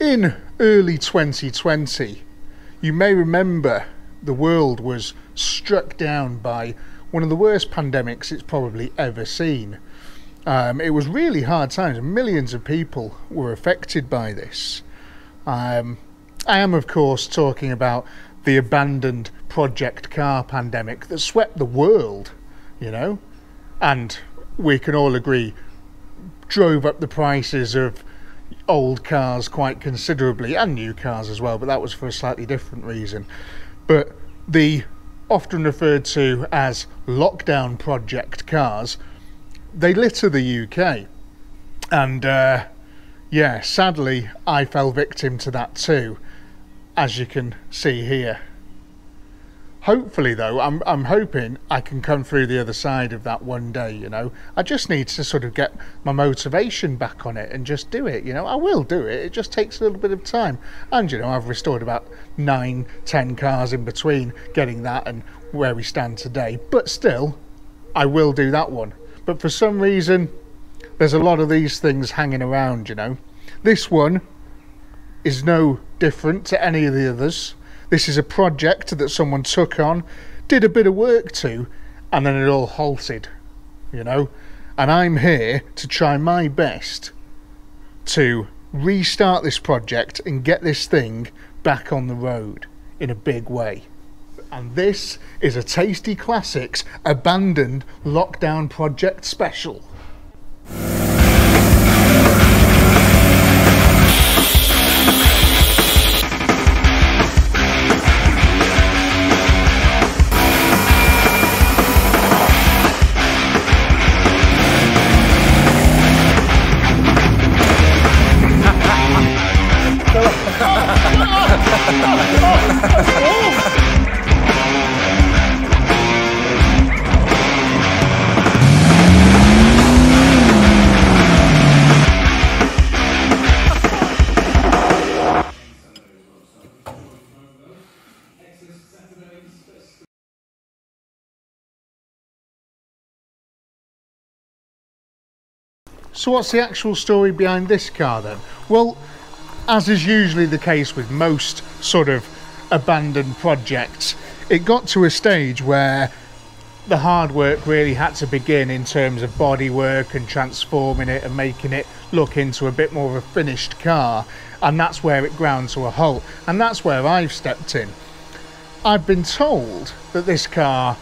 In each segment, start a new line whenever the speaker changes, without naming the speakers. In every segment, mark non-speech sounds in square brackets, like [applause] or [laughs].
In early 2020, you may remember the world was struck down by one of the worst pandemics it's probably ever seen. Um, it was really hard times. Millions of people were affected by this. Um, I am, of course, talking about the abandoned project car pandemic that swept the world, you know, and we can all agree drove up the prices of old cars quite considerably and new cars as well, but that was for a slightly different reason. But the often referred to as lockdown project cars, they litter the UK. And uh, yeah, sadly, I fell victim to that too, as you can see here. Hopefully, though, I'm, I'm hoping I can come through the other side of that one day, you know. I just need to sort of get my motivation back on it and just do it, you know. I will do it, it just takes a little bit of time. And, you know, I've restored about nine, ten cars in between getting that and where we stand today. But still, I will do that one. But for some reason, there's a lot of these things hanging around, you know. This one is no different to any of the others. This is a project that someone took on, did a bit of work to, and then it all halted, you know. And I'm here to try my best to restart this project and get this thing back on the road in a big way. And this is a Tasty Classics Abandoned Lockdown Project Special. So what's the actual story behind this car then? Well, as is usually the case with most sort of abandoned projects, it got to a stage where the hard work really had to begin in terms of bodywork and transforming it and making it look into a bit more of a finished car and that's where it ground to a halt and that's where I've stepped in. I've been told that this car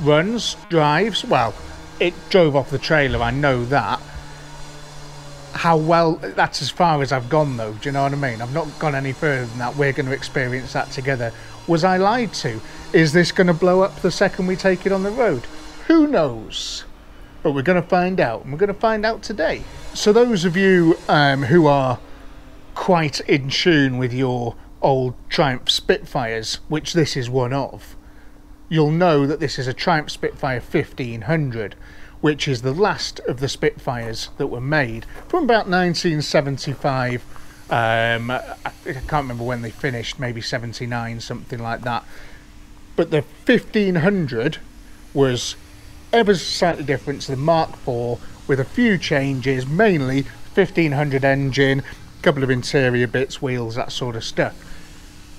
runs, drives, well, it drove off the trailer, I know that, how well that's as far as I've gone though do you know what I mean? I've not gone any further than that. We're going to experience that together. Was I lied to? Is this going to blow up the second we take it on the road? Who knows? But we're going to find out and we're going to find out today. So those of you um, who are quite in tune with your old Triumph Spitfires which this is one of you'll know that this is a Triumph Spitfire 1500 which is the last of the Spitfires that were made from about 1975. Um, I, can't remember when they finished, maybe 79, something like that. But the 1500 was ever slightly different to the Mark IV with a few changes, mainly 1500 engine, couple of interior bits, wheels, that sort of stuff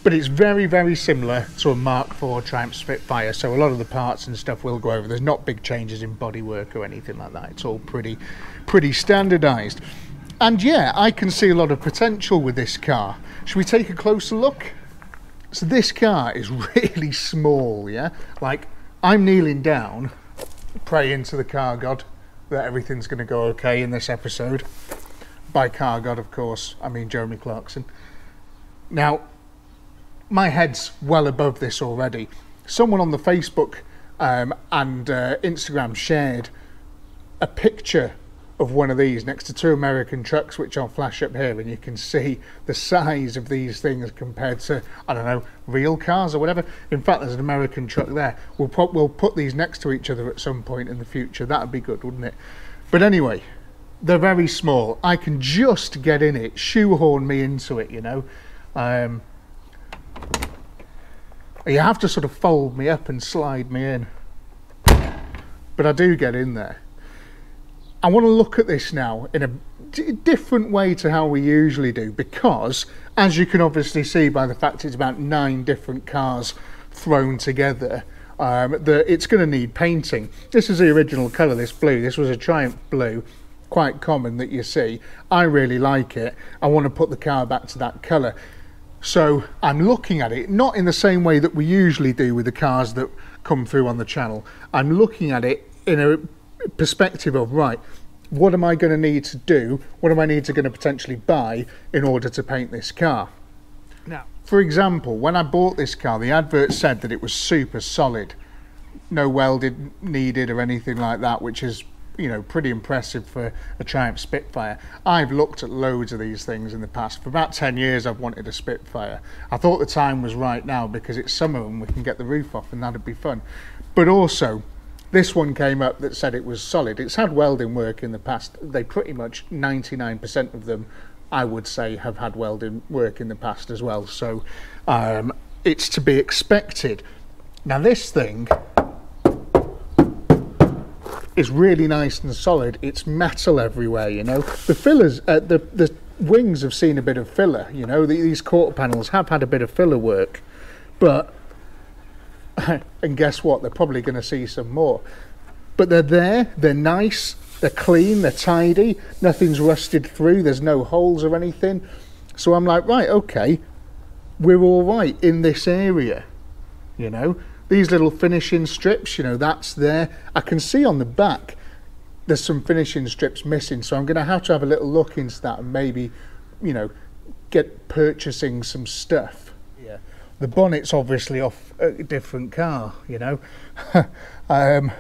but it's very very similar to a Mark IV Triumph Spitfire so a lot of the parts and stuff will go over. There's not big changes in bodywork or anything like that. It's all pretty pretty standardized. And yeah I can see a lot of potential with this car. Should we take a closer look? So this car is [laughs] really small yeah? Like I'm kneeling down praying to the car god that everything's going to go okay in this episode. By car god of course I mean Jeremy Clarkson. Now my head's well above this already. Someone on the Facebook um, and uh, Instagram shared a picture of one of these next to two American trucks, which I'll flash up here, and you can see the size of these things compared to, I don't know, real cars or whatever. In fact, there's an American truck there. We'll put, we'll put these next to each other at some point in the future. That'd be good, wouldn't it? But anyway, they're very small. I can just get in it, shoehorn me into it, you know. Um, you have to sort of fold me up and slide me in. But I do get in there. I want to look at this now in a different way to how we usually do because as you can obviously see by the fact it's about nine different cars thrown together um, that it's going to need painting. This is the original colour, this blue. This was a Triumph blue, quite common that you see. I really like it. I want to put the car back to that colour. So I'm looking at it, not in the same way that we usually do with the cars that come through on the channel. I'm looking at it in a perspective of, right, what am I going to need to do? What am I need to going to potentially buy in order to paint this car? Now, for example, when I bought this car, the advert said that it was super solid, no welded needed or anything like that, which is you know pretty impressive for a Triumph Spitfire. I've looked at loads of these things in the past. For about 10 years I've wanted a Spitfire. I thought the time was right now because it's summer and we can get the roof off and that'd be fun. But also this one came up that said it was solid. It's had welding work in the past. They pretty much 99% of them I would say have had welding work in the past as well. So um, it's to be expected. Now this thing is really nice and solid. It's metal everywhere, you know. The fillers, uh, the the wings have seen a bit of filler. You know, the, these quarter panels have had a bit of filler work, but [laughs] and guess what? They're probably going to see some more. But they're there. They're nice. They're clean, they're tidy, nothing's rusted through, there's no holes or anything. So I'm like, right, okay, we're all right in this area, you know. These little finishing strips, you know, that's there. I can see on the back there's some finishing strips missing, so I'm going to have to have a little look into that and maybe, you know, get purchasing some stuff. Yeah. The bonnet's obviously off a different car, you know. [laughs] um,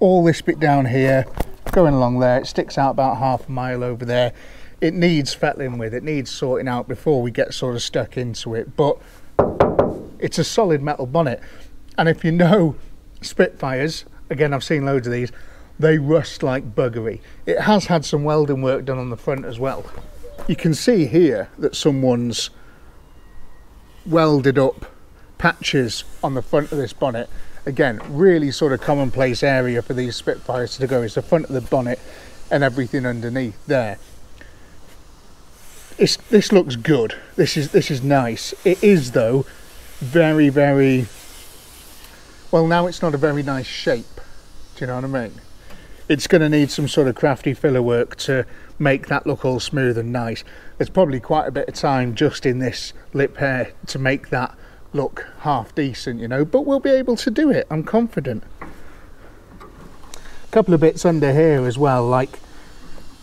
all this bit down here going along there it sticks out about half a mile over there it needs fettling with it needs sorting out before we get sort of stuck into it but it's a solid metal bonnet. And if you know Spitfires again I've seen loads of these they rust like buggery. It has had some welding work done on the front as well. You can see here that someone's welded up patches on the front of this bonnet. Again really sort of commonplace area for these Spitfires to go. Is the front of the bonnet and everything underneath there. It's, this looks good. This is this is nice. It is though very very well now it's not a very nice shape do you know what I mean it's going to need some sort of crafty filler work to make that look all smooth and nice there's probably quite a bit of time just in this lip here to make that look half decent, you know, but we'll be able to do it, I'm confident. A couple of bits under here as well, like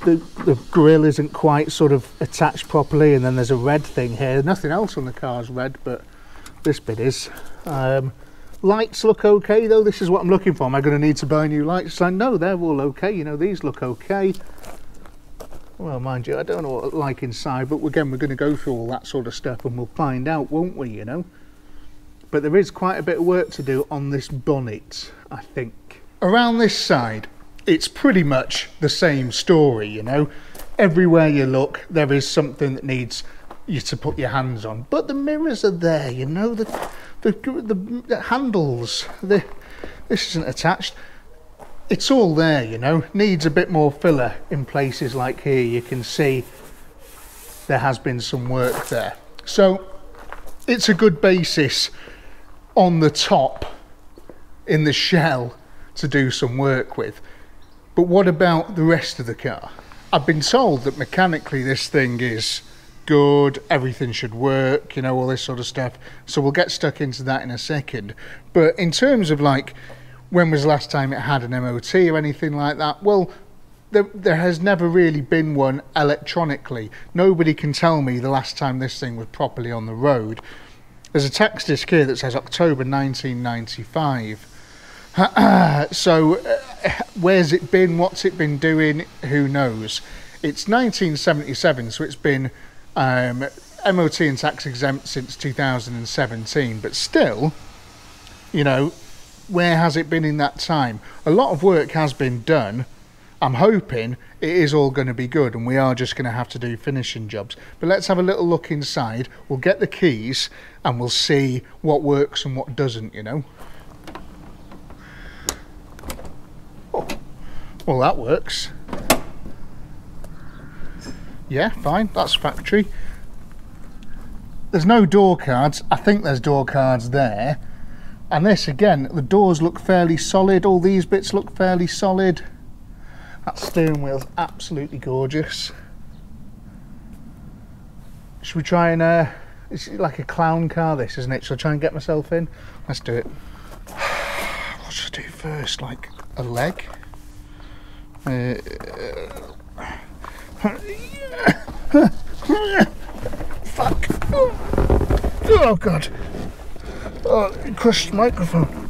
the, the grill isn't quite sort of attached properly and then there's a red thing here. Nothing else on the car's red, but this bit is. Um, lights look okay though, this is what I'm looking for. Am I going to need to buy new lights? I know they're all okay, you know, these look okay. Well, mind you, I don't know what like inside, but again, we're going to go through all that sort of stuff and we'll find out, won't we, you know? but there is quite a bit of work to do on this bonnet, I think. Around this side, it's pretty much the same story, you know. Everywhere you look, there is something that needs you to put your hands on. But the mirrors are there, you know, the the, the, the handles, the, this isn't attached. It's all there, you know, needs a bit more filler in places like here. You can see there has been some work there. So it's a good basis on the top in the shell to do some work with. But what about the rest of the car? I've been told that mechanically this thing is good, everything should work, you know, all this sort of stuff. So we'll get stuck into that in a second. But in terms of like, when was the last time it had an MOT or anything like that? Well, there, there has never really been one electronically. Nobody can tell me the last time this thing was properly on the road. There's a tax disc here that says October 1995. [clears throat] so, uh, where's it been? What's it been doing? Who knows? It's 1977, so it's been um, MOT and tax exempt since 2017, but still, you know, where has it been in that time? A lot of work has been done. I'm hoping it is all going to be good and we are just going to have to do finishing jobs. But let's have a little look inside. We'll get the keys and we'll see what works and what doesn't, you know. Oh, Well, that works. Yeah, fine. That's factory. There's no door cards. I think there's door cards there. And this, again, the doors look fairly solid. All these bits look fairly solid. That steering wheel's absolutely gorgeous. Should we try and, uh, it's like a clown car this, isn't it? Should I try and get myself in? Let's do it. [sighs] What should I do first? Like a leg? Uh, [laughs] fuck. Oh god. Oh, it crushed the microphone.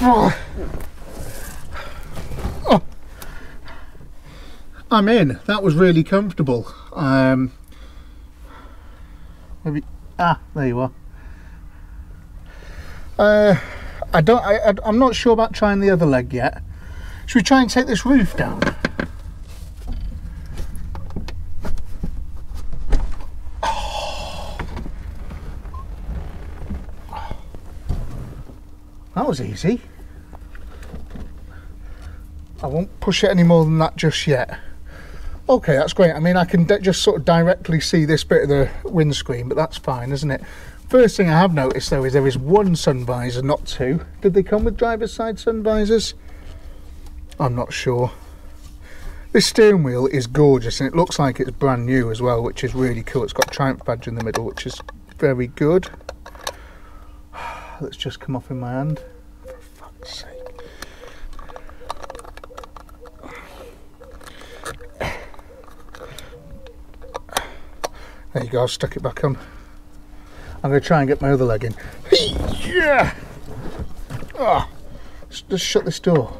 Oh. I'm in. That was really comfortable. Um, maybe. Ah, there you are. Uh, I don't. I, I'm not sure about trying the other leg yet. Should we try and take this roof down? That was easy. I won't push it any more than that just yet. Okay, that's great. I mean, I can just sort of directly see this bit of the windscreen, but that's fine, isn't it? First thing I have noticed though is there is one sun visor, not two. Did they come with driver's side sun visors? I'm not sure. This steering wheel is gorgeous and it looks like it's brand new as well, which is really cool. It's got Triumph badge in the middle, which is very good. Let's just come off in my hand. For fuck's sake. There you go, I've stuck it back on. I'm going to try and get my other leg in. Yeah! Oh, just shut this door.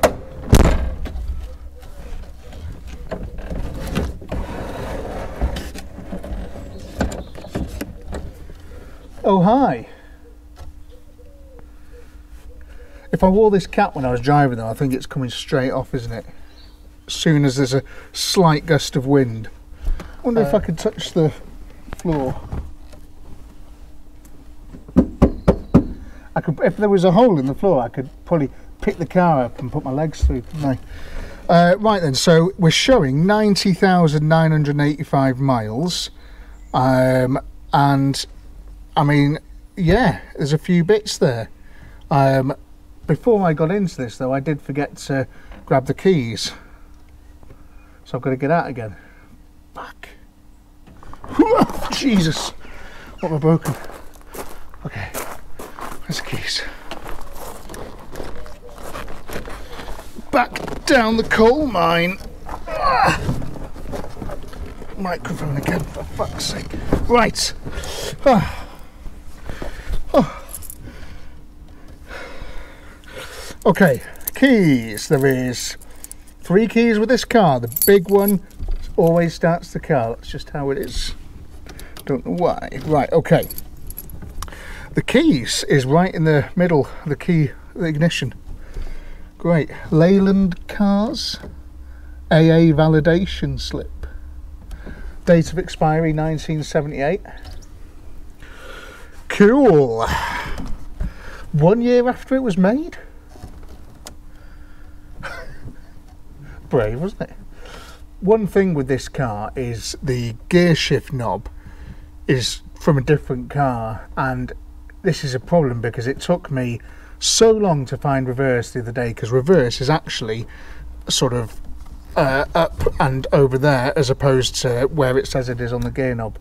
Oh, hi. If I wore this cap when I was driving though, I think it's coming straight off, isn't it? As soon as there's a slight gust of wind. I wonder uh, if I could touch the floor. I could, if there was a hole in the floor, I could probably pick the car up and put my legs through. Uh, right then, so we're showing 90,985 miles. Um, and I mean, yeah, there's a few bits there. Um, before I got into this though, I did forget to grab the keys. So I've got to get out again. Fuck. [laughs] Jesus. What have I broken? Okay. There's the keys. Back down the coal mine. Ah. [sighs] Microphone again, for fuck's sake. Right. [sighs] [sighs] Oh. Okay, keys. There is three keys with this car. The big one always starts the car. That's just how it is. Don't know why. Right, okay. The keys is right in the middle, the key, the ignition. Great. Leyland Cars AA validation slip. Date of expiry 1978. Cool. One year after it was made. Brave, wasn't it? One thing with this car is the gear shift knob is from a different car and this is a problem because it took me so long to find reverse the other day because reverse is actually sort of uh, up and over there as opposed to where it says it is on the gear knob.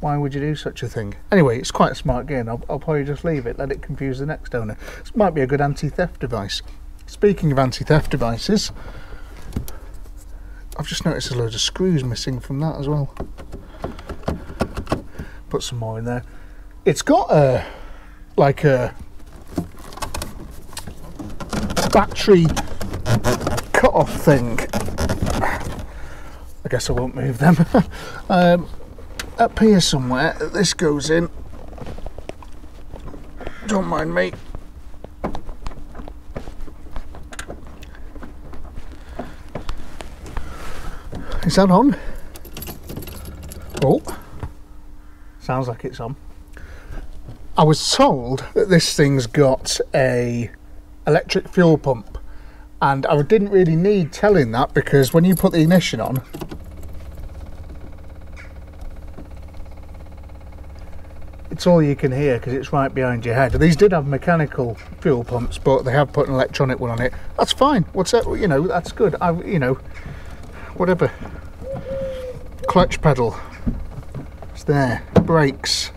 Why would you do such a thing? Anyway, it's quite a smart gear knob. I'll probably just leave it, let it confuse the next owner. This might be a good anti-theft device. Speaking of anti-theft devices, I've just noticed there's loads of screws missing from that as well. Put some more in there. It's got a like a battery cut off thing. I guess I won't move them. [laughs] um, up here somewhere, this goes in. Don't mind me. Is that on? Oh, sounds like it's on. I was told that this thing's got a electric fuel pump And I didn't really need telling that because when you put the ignition on, it's all you can hear because it's right behind your head. These did have mechanical fuel pumps, but they have put an electronic one on it. That's fine. What's that? You know, that's good. I, you know, whatever. Clutch pedal. It's there. Brakes.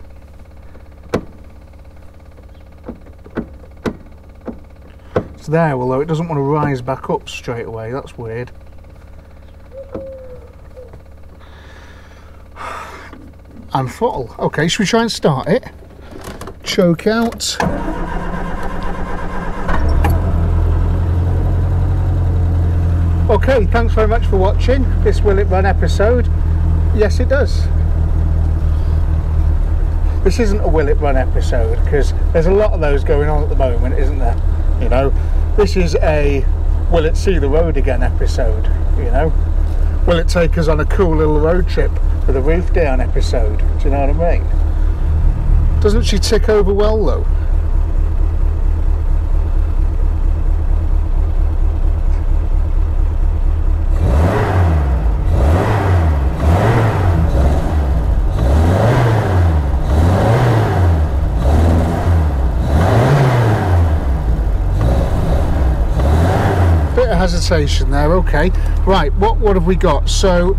It's there, although it doesn't want to rise back up straight away. That's weird. and throttle. Okay, should we try and start it? Choke out. Okay, thanks very much for watching this Will It Run episode. Yes, it does. This isn't a Will It Run episode because there's a lot of those going on at the moment, isn't there? You know, this is a Will It See the Road Again episode, you know? Will it take us on a cool little road trip for the roof down episode. Do you know what I mean? Doesn't she tick over well though? Hesitation there, okay. Right, what what have we got? So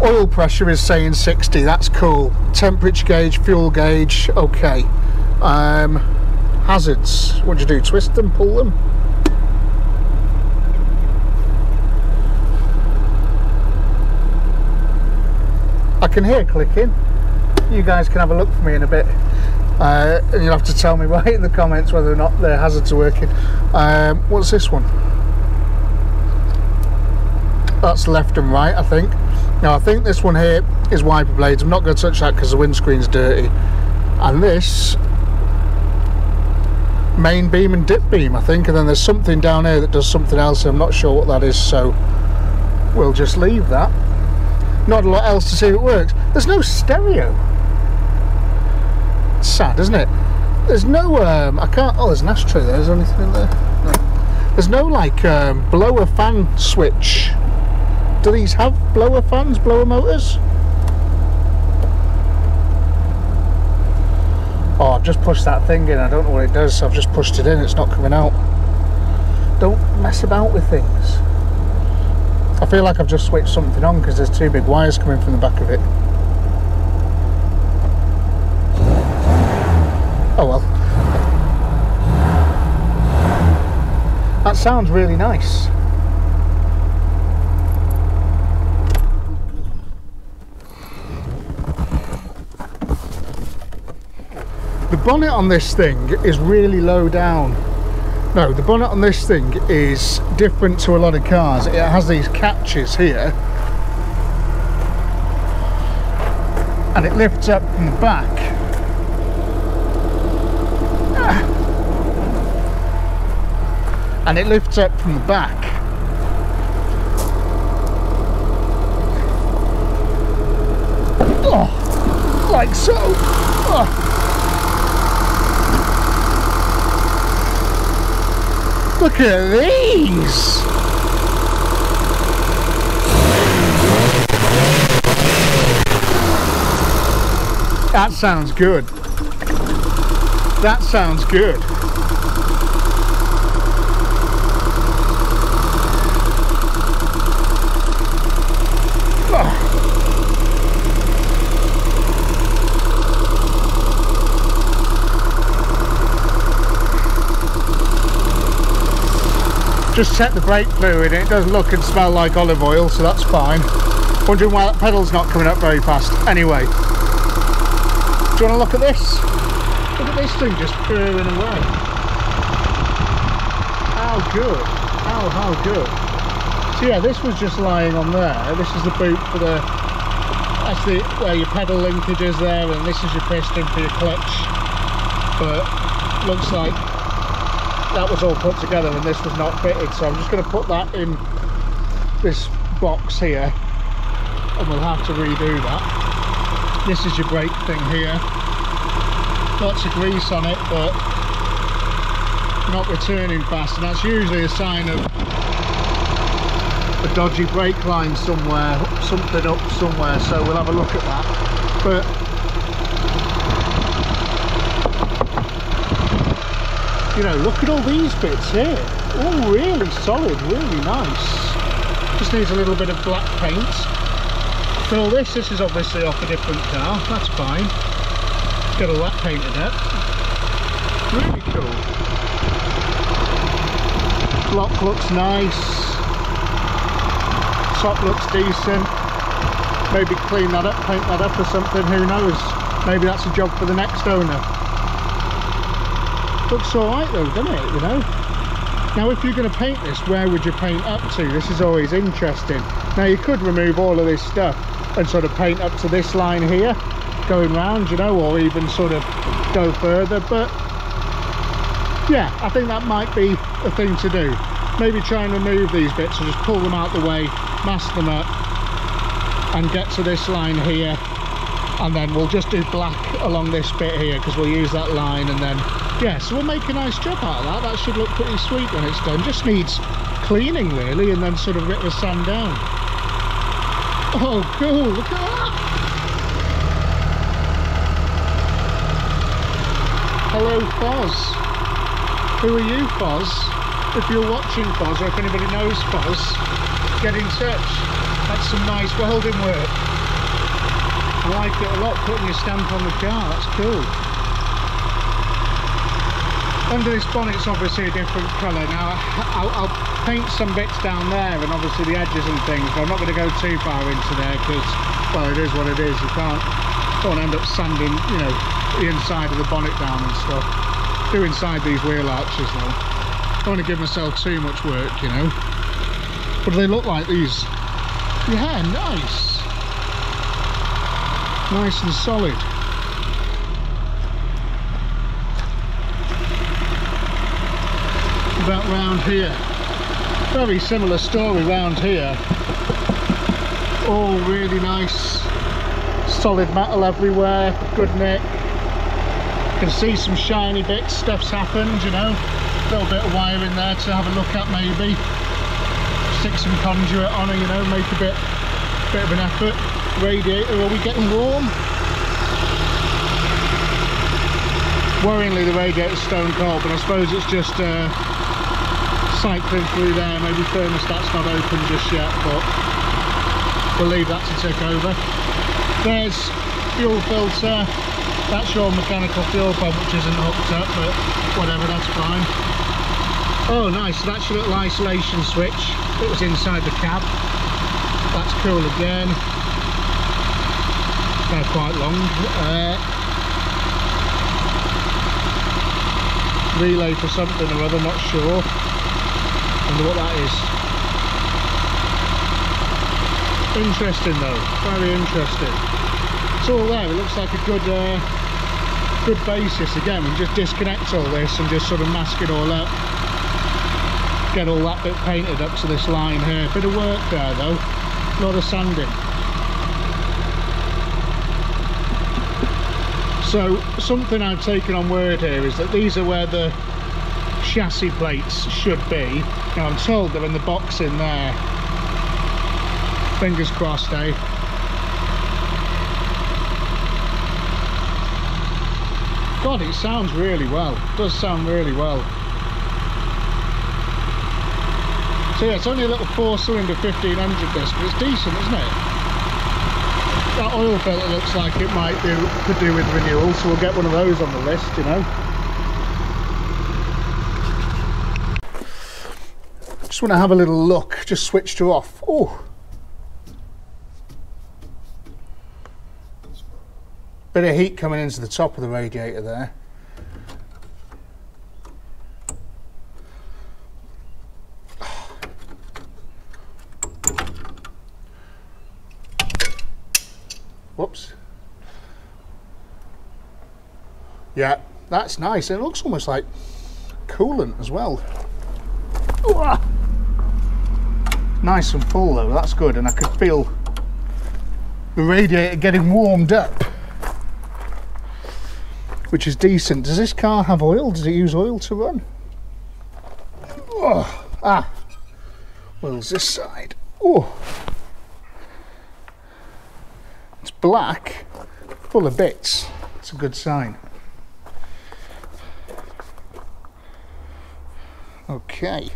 oil pressure is saying 60 that's cool. Temperature gauge fuel gauge okay. Um, hazards what do you do twist them pull them? I can hear clicking. You guys can have a look for me in a bit. Uh, and you'll have to tell me [laughs] right in the comments whether or not the hazards are working. Um, what's this one that's left and right I think. Now I think this one here is wiper blades. I'm not going to touch that because the windscreen's dirty. And this main beam and dip beam I think. And then there's something down here that does something else. I'm not sure what that is so we'll just leave that. Not a lot else to see if it works. There's no stereo. Sad isn't it? There's no um, I can't oh there's an ashtray there. Is there anything in there? No. there's no like um, blower fan switch do these have blower fans, blower motors? Oh, I've just pushed that thing in. I don't know what it does. I've just pushed it in. It's not coming out. Don't mess about with things. I feel like I've just switched something on because there's two big wires coming from the back of it. Oh well. That sounds really nice. The bonnet on this thing is really low down. No, the bonnet on this thing is different to a lot of cars. It has these catches here. And it lifts up from the back. Ah. And it lifts up from the back. Oh, like so. Oh. Look at these! That sounds good. That sounds good. Just set the brake fluid and it does look and smell like olive oil, so that's fine. Wondering why that pedal's not coming up very fast. Anyway, do you want to look at this? Look at this thing just purring away. How good. How, how good. So yeah, this was just lying on there. This is the boot for the, that's the, where your pedal linkage is there, and this is your piston for your clutch. But looks like that was all put together and this was not fitted so I'm just going to put that in this box here and we'll have to redo that this is your brake thing here lots of grease on it but not returning fast and that's usually a sign of a dodgy brake line somewhere, something up somewhere, so we'll have a look at that. But you know, look at all these bits here. Oh, really solid, really nice. Just needs a little bit of black paint. For all this, this is obviously off a different car, that's fine. Get all that painted up. Really cool. Block looks nice. Top looks decent. Maybe clean that up, paint that up or something, who knows. Maybe that's a job for the next owner. Looks alright though, doesn't it, you know? Now if you're going to paint this, where would you paint up to? This is always interesting. Now you could remove all of this stuff and sort of paint up to this line here, going round, you know, or even sort of go further, but yeah, I think that might be a thing to do. Maybe try and remove these bits and just pull them out the way, mask them up, and get to this line here, and then we'll just do black along this bit here because we'll use that line and then yeah so we'll make a nice job out of that. That should look pretty sweet when it's done. Just needs cleaning really and then sort of rip the sand down. Oh cool. Look at that. Hello Foz. Who are you Foz? If you're watching Foz or if anybody knows Foz get in touch. That's some nice welding work. I like it a lot putting your stamp on the car that's cool under this bonnet's obviously a different colour. Now I'll, I'll, paint some bits down there and obviously the edges and things but I'm not going to go too far into there because well it is what it is. You can't don't end up sanding you know the inside of the bonnet down and stuff. Do inside these wheel arches though. Don't want to give myself too much work you know. Do they look like these? Yeah nice. Nice and solid about round here. Very similar story round here. All really nice solid metal everywhere good nick. Can see some shiny bits stuff's happened you know. A little bit of wire in there to have a look at maybe. Stick some conduit on it you know make a bit bit of an effort. Radiator are we getting warm? Worryingly the radiator's stone cold but I suppose it's just uh, cycling through there maybe thermostat's not open just yet but we'll leave that to tick over. There's fuel filter. That's your mechanical fuel pump which isn't hooked up but whatever that's fine. Oh nice that's your little isolation switch. It was inside the cab. That's cool again. They're quite long. Uh, relay for something or other not sure wonder what that is. Interesting though. Very interesting. It's all there. It looks like a good uh, good basis. Again we just disconnect all this and just sort of mask it all up. Get all that bit painted up to this line here. Bit of work there though. A lot of sanding. So something I've taken on word here is that these are where the chassis plates should be. I'm told they're in the box in there. Fingers crossed eh? God it sounds really well. It does sound really well. So yeah it's only a little four cylinder 1500 this but it's decent isn't it? That oil filter looks like it might do could do with renewal so we'll get one of those on the list you know just want to have a little look just switched her off. Oh bit of heat coming into the top of the radiator there. Whoops. Yeah that's nice it looks almost like coolant as well. Ooh, ah nice and full though. That's good and I could feel the radiator getting warmed up which is decent. Does this car have oil? Does it use oil to run? Oh, ah. Oil's this side. Oh, it's black, full of bits. It's a good sign. Okay.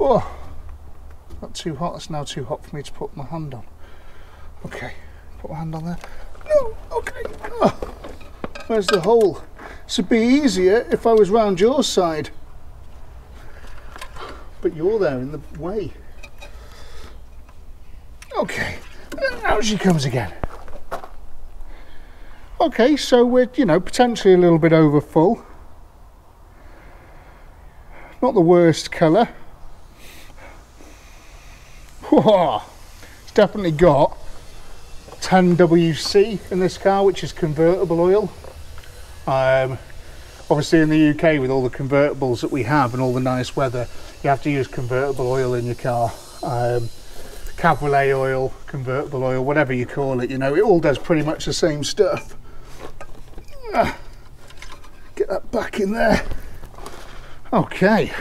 Oh, not too hot. It's now too hot for me to put my hand on. Okay, put my hand on there. No, okay. Oh, where's the hole? This would be easier if I was round your side. But you're there in the way. Okay, now she comes again. Okay, so we're, you know, potentially a little bit over full. Not the worst colour. It's definitely got 10WC in this car, which is convertible oil. Um, obviously in the UK with all the convertibles that we have and all the nice weather, you have to use convertible oil in your car. Um, Cabriolet oil, convertible oil, whatever you call it, you know, it all does pretty much the same stuff. Ah, get that back in there. Okay.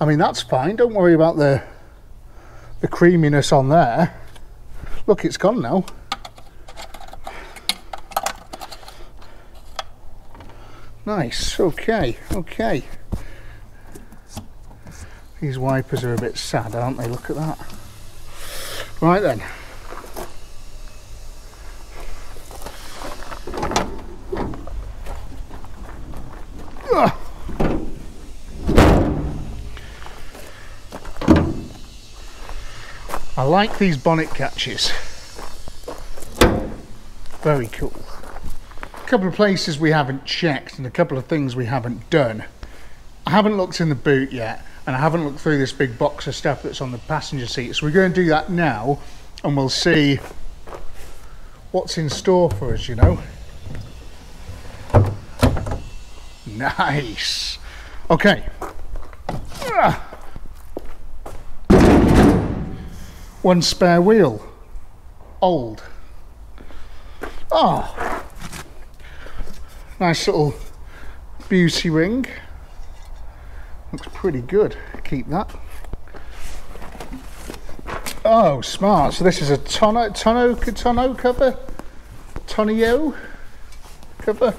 I mean, that's fine. Don't worry about the the creaminess on there. Look, it's gone now. Nice. Okay. Okay. These wipers are a bit sad, aren't they? Look at that. Right then. Ah! I like these bonnet catches. Very cool. A couple of places we haven't checked and a couple of things we haven't done. I haven't looked in the boot yet and I haven't looked through this big box of stuff that's on the passenger seat. So we're going to do that now and we'll see what's in store for us, you know. Nice. Okay. Ah. One spare wheel. Old. Oh. Nice little beauty ring. Looks pretty good. Keep that. Oh, smart. So this is a tonneau, tonneau cover? Tonneau cover?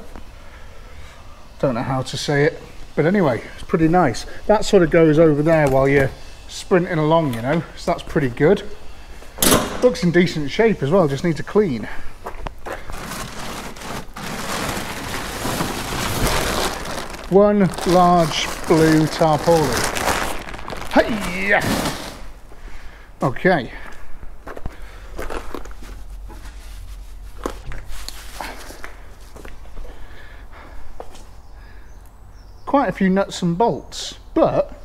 Don't know how to say it. But anyway, it's pretty nice. That sort of goes over there while you're sprinting along, you know, so that's pretty good. Looks in decent shape as well, just need to clean. One large blue tarpaulin. Hey! Okay. Quite a few nuts and bolts, but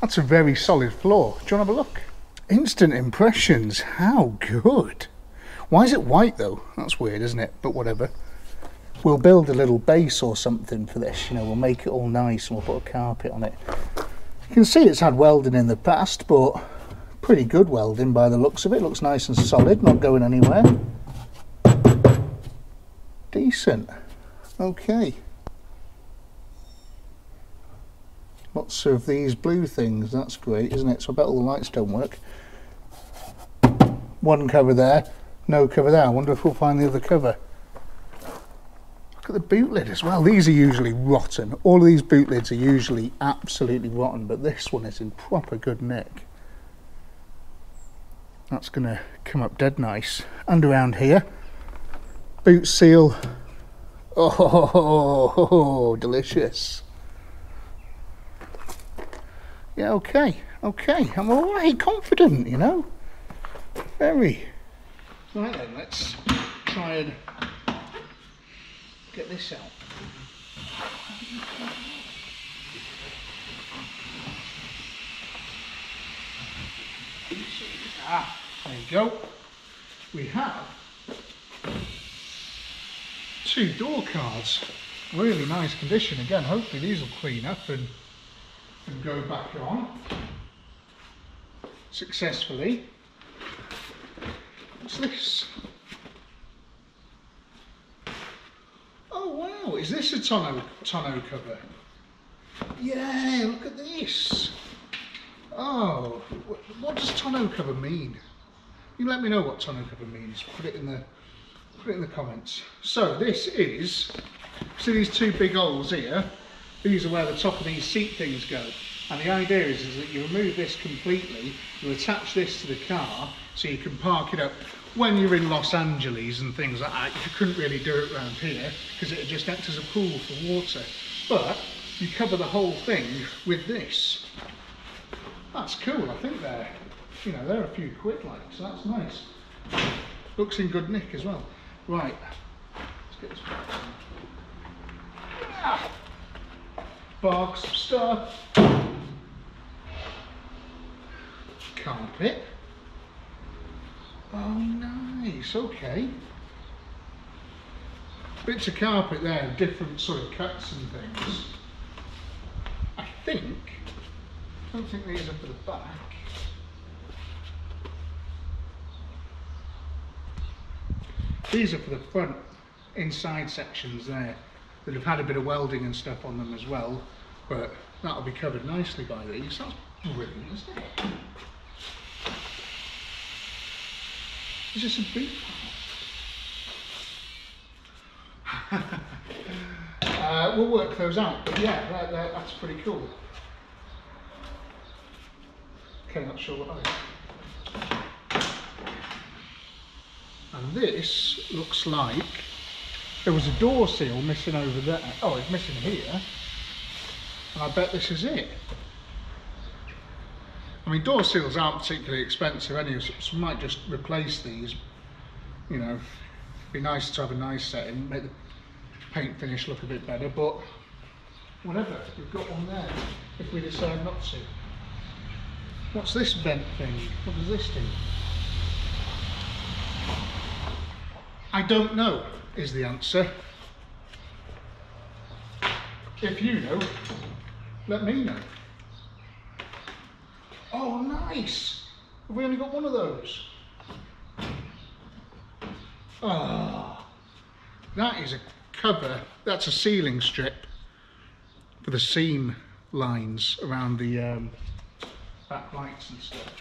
that's a very solid floor. Do you want to have a look? Instant impressions. How good. Why is it white though? That's weird, isn't it? But whatever. We'll build a little base or something for this. You know, we'll make it all nice and we'll put a carpet on it. You can see it's had welding in the past, but pretty good welding by the looks of it. Looks nice and solid, not going anywhere. Decent. Okay. Lots of these blue things, that's great, isn't it? So I bet all the lights don't work. One cover there, no cover there. I wonder if we'll find the other cover. Look at the boot lid as well. These are usually rotten. All of these boot lids are usually absolutely rotten, but this one is in proper good nick. That's going to come up dead nice. And around here, boot seal. Oh, [laughs] delicious yeah, okay, okay, I'm all right, confident, you know, very. Right then, let's try and get this out. Ah, there you go. We have two door cards. Really nice condition. Again, hopefully these will clean up and and go back on successfully. What's this? Oh wow, is this a tonneau, tonneau cover? Yeah, look at this. Oh, what does tonneau cover mean? You let me know what tonneau cover means. Put it in the put it in the comments. So this is see these two big holes here. These are where the top of these seat things go. And the idea is, is that you remove this completely, you attach this to the car so you can park it up when you're in Los Angeles and things like that. You couldn't really do it around here because it just acts as a pool for water. But you cover the whole thing with this. That's cool, I think they're, you know, they're a few quid like, so that's nice. Looks in good nick as well. Right, let's get this back ah. Box of stuff. Carpet. Oh, nice, okay. Bits of carpet there, different sort of cuts and things. I think, I don't think these are for the back. These are for the front inside sections there that have had a bit of welding and stuff on them as well, but that'll be covered nicely by these. That's brilliant, isn't it? Is this a boot? [laughs] uh, we'll work those out, but yeah, that, that, that's pretty cool. Okay, not sure what that is. And this looks like there was a door seal missing over there. Oh, it's missing here. And I bet this is it. I mean, door seals aren't particularly expensive anyway, so we might just replace these. You know, be nice to have a nice setting, make the paint finish look a bit better, but whatever, we've got one there if we decide not to. What's this vent thing? What does this do? I don't know, is the answer. If you know, let me know. Oh, nice. Have we only got one of those? Ah, oh, that is a cover. That's a sealing strip for the seam lines around the um, back lights and stuff.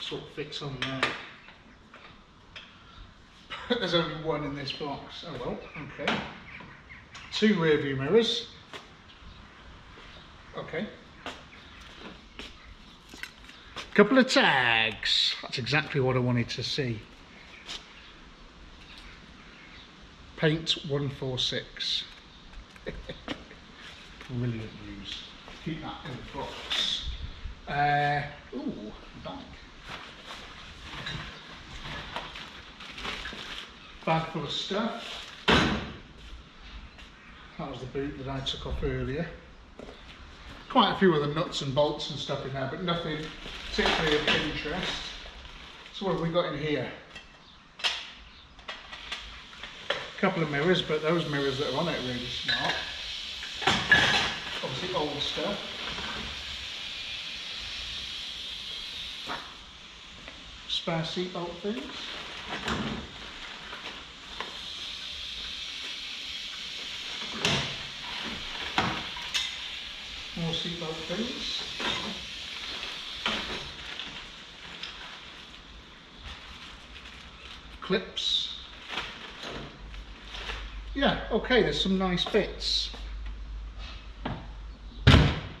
Sort of fits on there. [laughs] There's only one in this box. Oh well, okay. Two rear view mirrors. Okay. Couple of tags. That's exactly what I wanted to see. Paint 146. [laughs] Brilliant news. Keep that in the box. Uh, ooh, bag. Bag full of stuff. That was the boot that I took off earlier quite a few of the nuts and bolts and stuff in there, but nothing particularly of interest. So what have we got in here? A couple of mirrors, but those mirrors that are on it are really smart. Obviously old stuff. Spare seatbelt things. more Clips. Yeah, okay, there's some nice bits.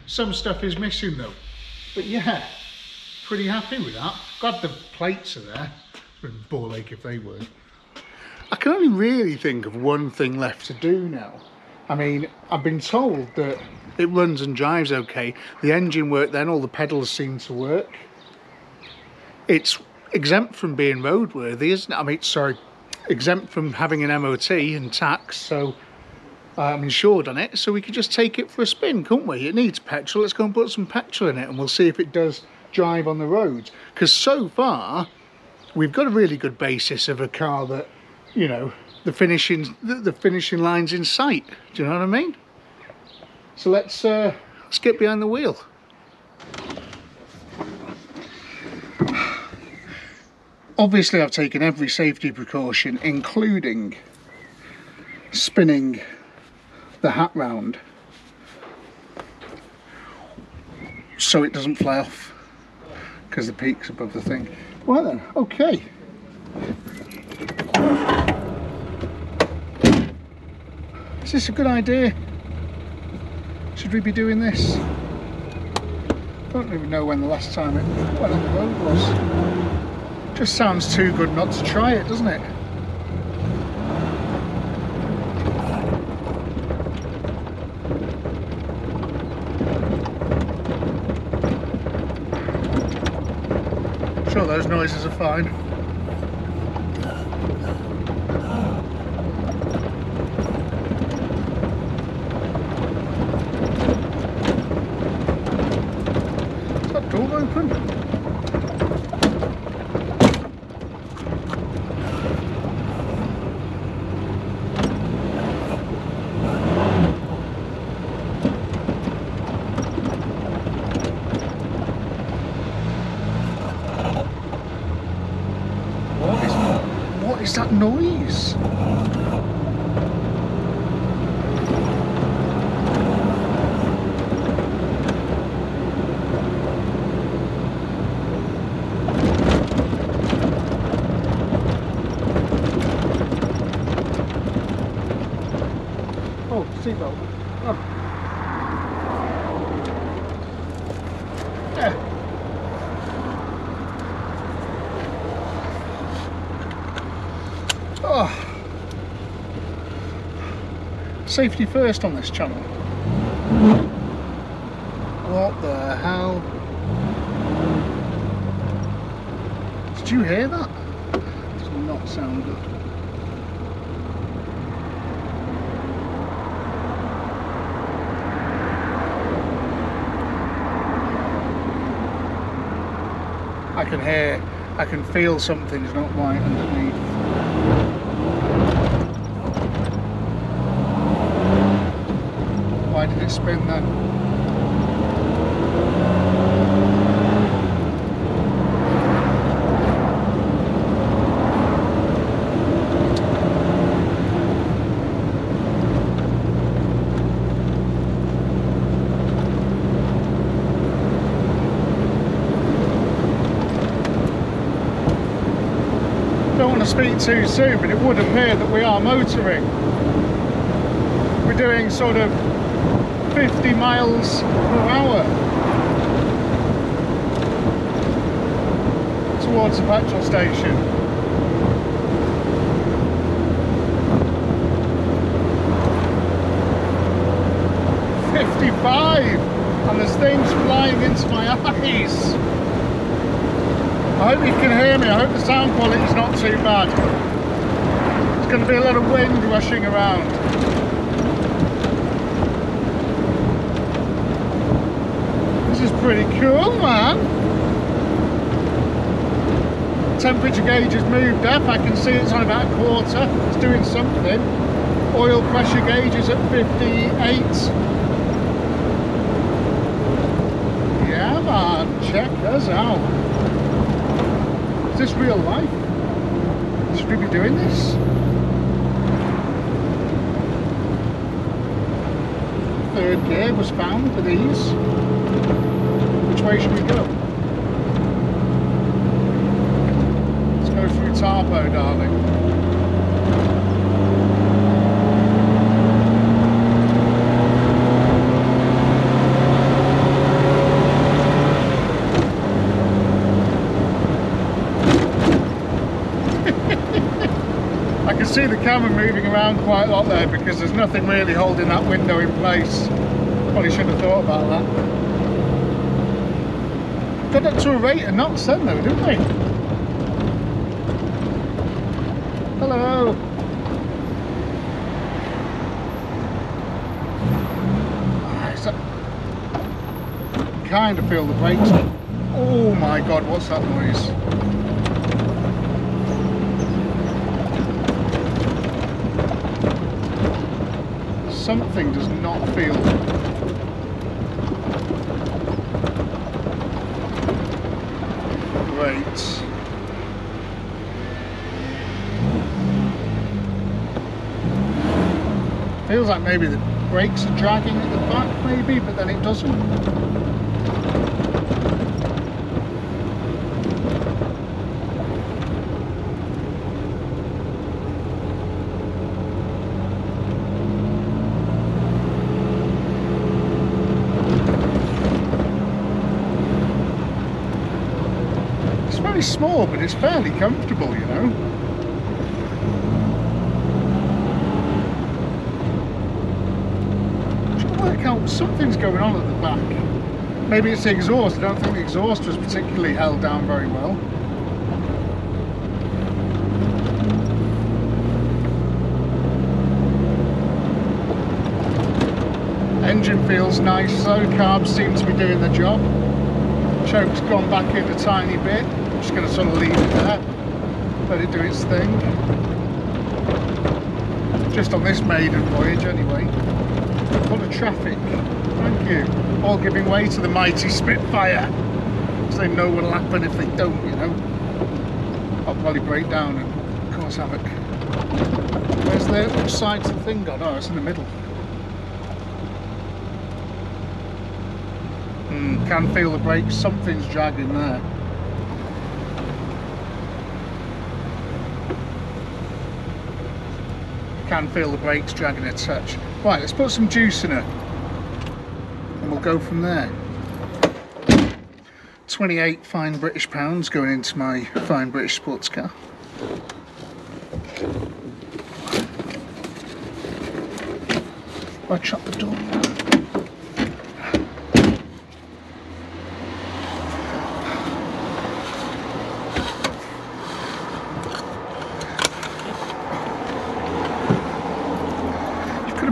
Some stuff is missing though. But yeah, pretty happy with that. Glad the plates are there. Ball ache if they weren't. I can only really think of one thing left to do now. I mean, I've been told that it runs and drives okay. The engine worked then, all the pedals seem to work. It's exempt from being roadworthy, isn't it? I mean, sorry, exempt from having an MOT and tax, so I'm insured on it, so we could just take it for a spin, couldn't we? It needs petrol, let's go and put some petrol in it and we'll see if it does drive on the roads. Because so far, we've got a really good basis of a car that, you know, the finishing the, finishing lines in sight. Do you know what I mean? So let's uh, let's get behind the wheel. Obviously I've taken every safety precaution including spinning the hat round so it doesn't fly off because the peak's above the thing. Right then, okay. Is this a good idea? Should we be doing this? I don't even know when the last time it went on the road was. Just sounds too good not to try it, doesn't it? Sure those noises are fine. Is that door open? What is, what is that noise? Oh, seatbelt. Oh. Yeah. Oh. Safety first on this channel. What the hell? Did you hear that? Does not sound good. I can hear, I can feel something's not right underneath. Then? Don't want to speak too soon, but it would appear that we are motoring. We're doing sort of 50 miles per hour towards the petrol station. And there's things flying into my eyes. I hope you can hear me. I hope the sound quality is not too bad. There's going to be a lot of wind rushing around. This is pretty cool, man. Temperature gauge has moved up. I can see it's on about a quarter. It's doing something. Oil pressure gauge is at 58. Yeah, man. Check us out. Is this real life? Should we be doing this? Third gear was found for these. Which way should we go? Let's go through Tarpo, darling. [laughs] I can see the camera moving around quite a lot there because there's nothing really holding that window in place. Probably should have thought about that. Got up to a rate of knots then though, didn't we? Hello. Ah, Kind of feel the brakes. Oh my god, what's that noise? something does not feel great. Feels like maybe the brakes are dragging at the back maybe, but then it doesn't. It's very small, but it's fairly comfortable, you know. Work out something's going on at the back. Maybe it's the exhaust. I don't think the exhaust was particularly held down very well. Engine feels nice though, carbs seem to be doing the job. Choke's gone back in a tiny bit. I'm just going to sort of leave it there. Let it do its thing. Just on this maiden voyage anyway. Full of traffic. Thank you. All giving way to the mighty Spitfire. They know what'll happen if they don't, you know. I'll probably break down and cause havoc. Where's the, which side's the thing gone? Oh, it's in the middle. Mm, can feel the brakes, something's dragging there. Can feel the brakes dragging a touch. Right, let's put some juice in it. And we'll go from there. 28 fine British pounds going into my fine British sports car. Right, shut the door.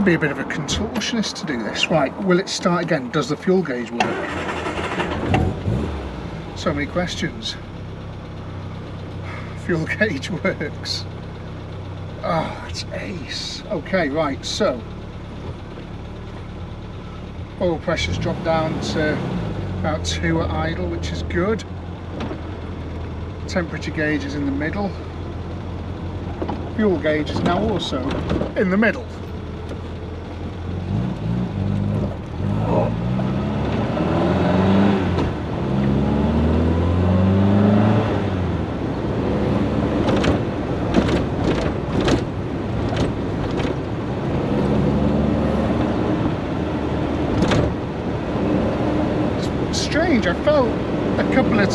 Be a bit of a contortionist to do this. Right, will it start again? Does the fuel gauge work? So many questions. [sighs] Fuel gauge [laughs] works. Oh, it's ace. Okay, right, so oil pressure's dropped down to about two at idle, which is good. Temperature gauge is in the middle. Fuel gauge is now also in the middle. strange. I felt a couple of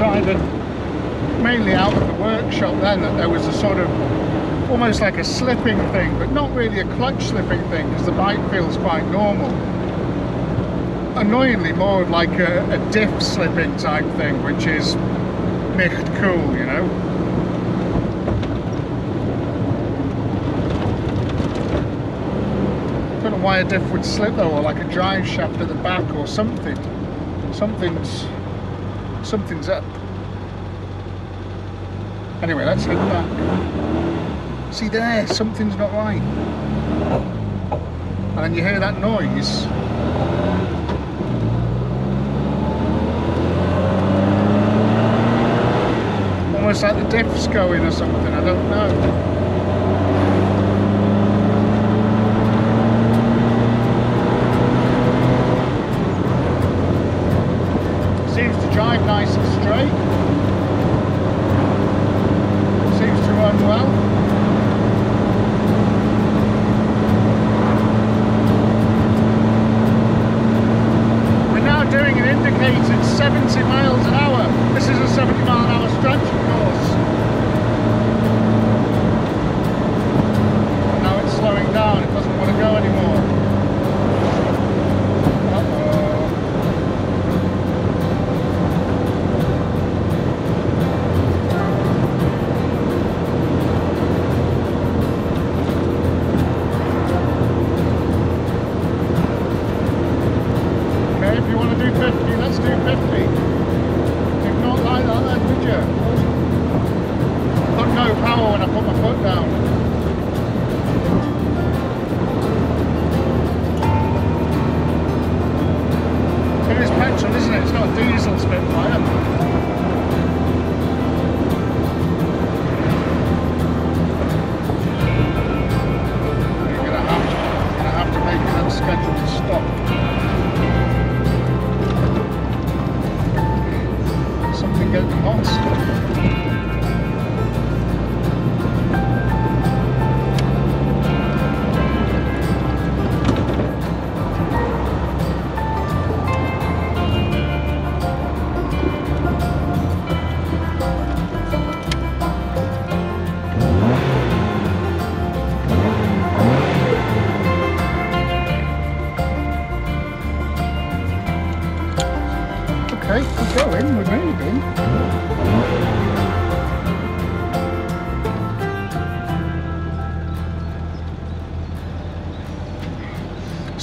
driving, mainly out of the workshop then, that there was a sort of almost like a slipping thing, but not really a clutch slipping thing because the bike feels quite normal. Annoyingly, more like a, a diff slipping type thing, which is nicht cool, you know. Don't know why a diff would slip though, or like a drive shaft at the back or something something's something's up. Anyway let's look back. See there something's not right. And then you hear that noise. Almost like the diff's going or something I don't know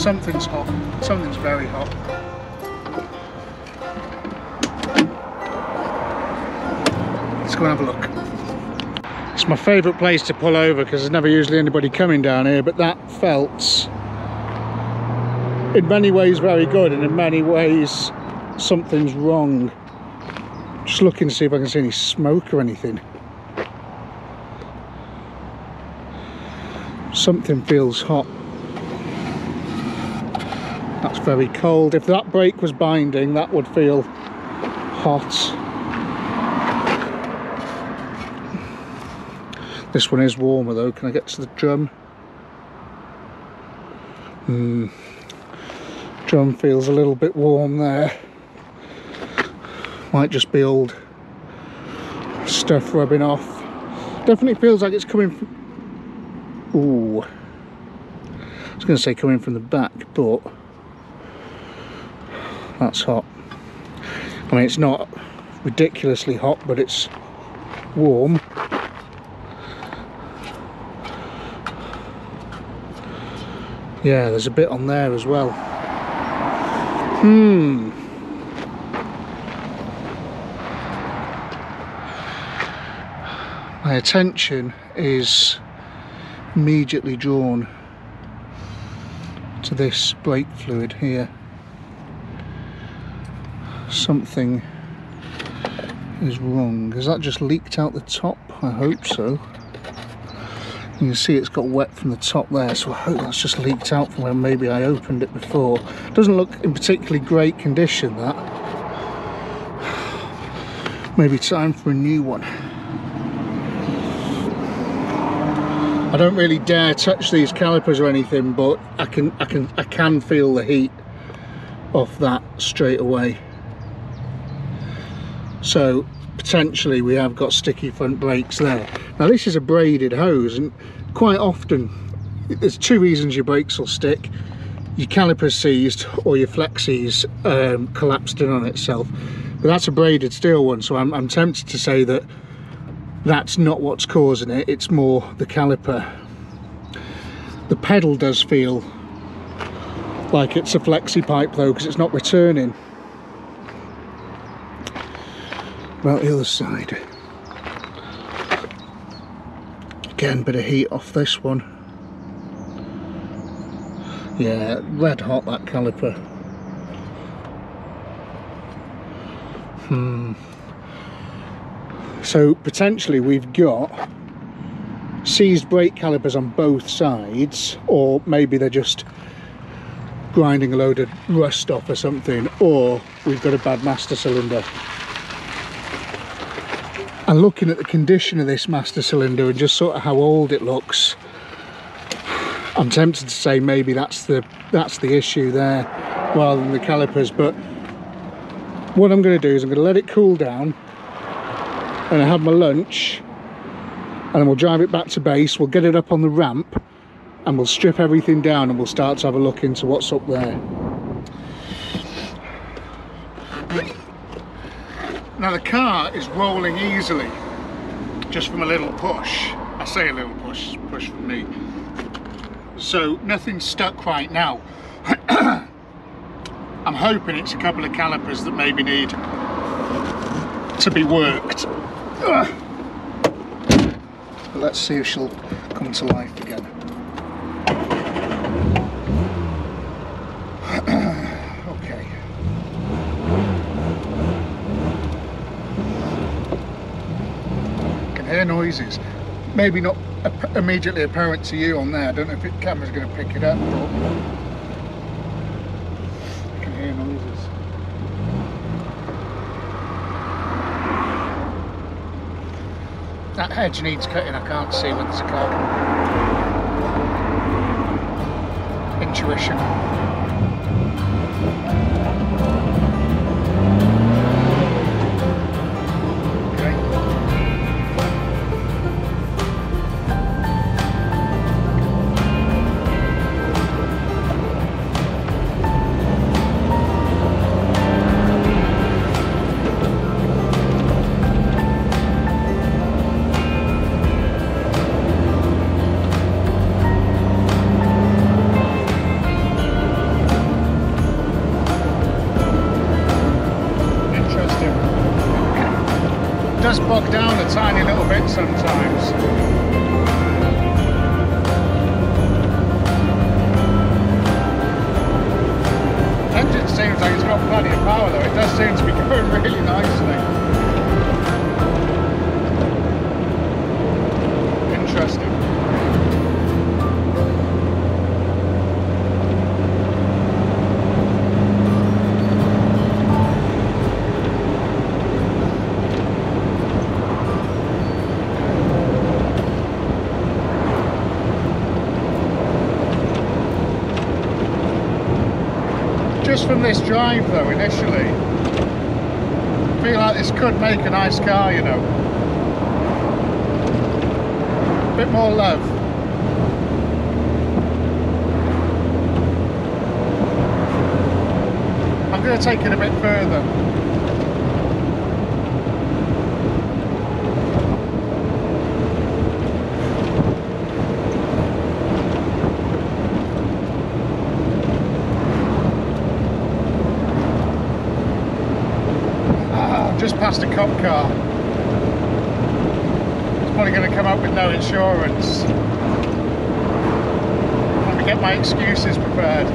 Something's hot. Something's very hot. Let's go and have a look. It's my favourite place to pull over because there's never usually anybody coming down here, but that felt in many ways very good and in many ways something's wrong. Just looking to see if I can see any smoke or anything. Something feels hot. Very cold. If that brake was binding, that would feel hot. This one is warmer though. Can I get to the drum? Hmm. Drum feels a little bit warm there. Might just be old stuff rubbing off. Definitely feels like it's coming from... Ooh. I was going to say coming from the back, but that's hot. I mean, it's not ridiculously hot, but it's warm. Yeah, there's a bit on there as well. Hmm. My attention is immediately drawn to this brake fluid here. Something is wrong. Has that just leaked out the top? I hope so. You can see it's got wet from the top there, so I hope that's just leaked out from where maybe I opened it before. Doesn't look in particularly great condition, that. Maybe time for a new one. I don't really dare touch these calipers or anything, but I can I can I can feel the heat off that straight away. So potentially we have got sticky front brakes there. Now this is a braided hose and quite often there's two reasons your brakes will stick. Your caliper seized or your flexie's um, collapsed in on itself. But that's a braided steel one so I'm, I'm tempted to say that that's not what's causing it, it's more the caliper. The pedal does feel like it's a flexi pipe though because it's not returning. About the other side. Again, bit of heat off this one. Yeah, red hot that caliper. Hmm. So potentially we've got seized brake calipers on both sides, or maybe they're just grinding a load of rust off or something, or we've got a bad master cylinder. And looking at the condition of this master cylinder and just sort of how old it looks, I'm tempted to say maybe that's the that's the issue there rather than the calipers. But what I'm going to do is I'm going to let it cool down and I have my lunch and then we'll drive it back to base, we'll get it up on the ramp and we'll strip everything down and we'll start to have a look into what's up there. Now the car is rolling easily just from a little push. I say a little push, push from me. So nothing's stuck right now. [clears throat] I'm hoping it's a couple of calipers that maybe need to be worked. But let's see if she'll come to life again. okay. Can hear noises. Maybe not immediately apparent to you on there. I don't know if the camera's going to pick it up. But
noises.
That hedge needs cutting, I can't see when there's a car. Intuition. Drive though initially. I feel like this could make a nice car you know. A bit more love. I'm going to take it a bit further past a cop car. It's probably going to come up with no insurance. Let me get my excuses prepared.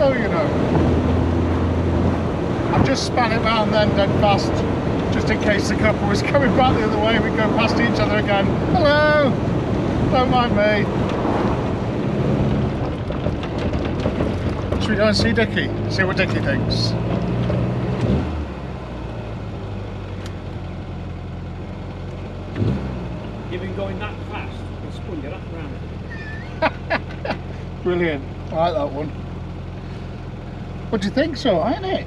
though, you know. I've just span it round then dead fast, just in case the couple was coming back the other way, we'd go past each other again. Hello! Don't mind me. Should we go and see Dickie? See what Dickie thinks?
You've been going that fast, and spun your around. [laughs]
Brilliant. I like that one. What do you think so, ain't it?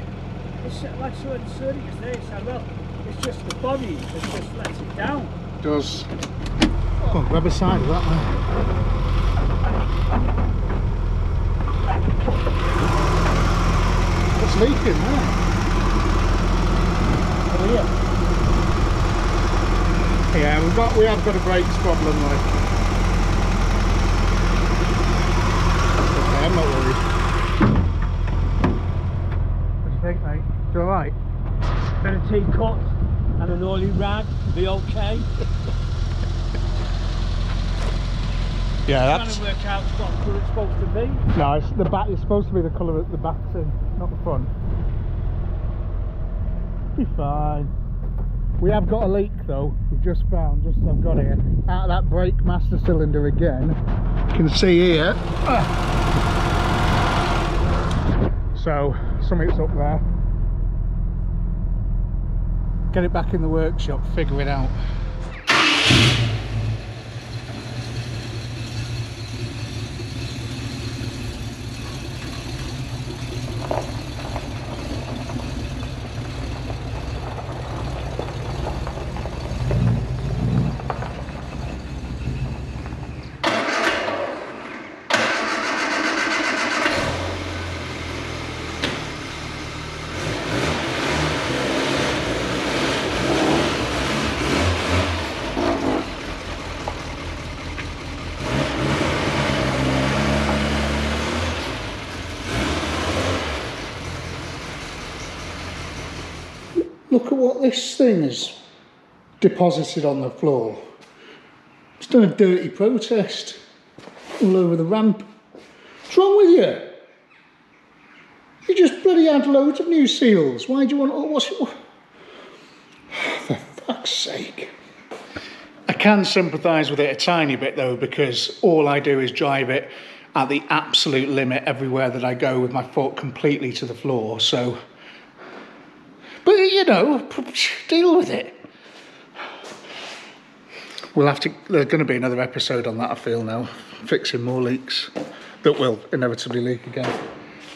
It's like so absurd as they said, well, it's just the body that just lets it down.
It does. Oh, grab a side of that one. What's leaking there?
Oh
yeah. Yeah, we've got we have got a brakes problem like. Okay, I'm not worried. think, mate? It's all right.
Bit of tea cut and an oily rag, be okay.
Yeah, that's.
Trying to work out what colour it's supposed to be.
No, it's the back. is supposed to be the colour that the back's in, not the front. Be fine. We have got a leak though. We've just found, just as I've got here, out of that brake master cylinder again. You can see here. So something's up there. Get it back in the workshop, figure it out. What this thing has deposited on the floor. It's done a dirty protest all over the ramp. What's wrong with you? You just bloody had loads of new seals. Why do you want? all what's it? [sighs] For fuck's sake. I can sympathise with it a tiny bit though, because all I do is drive it at the absolute limit everywhere that I go with my foot completely to the floor. So, but you know, deal with it. We'll have to. There's going to be another episode on that. I feel now, fixing more leaks that will inevitably leak again.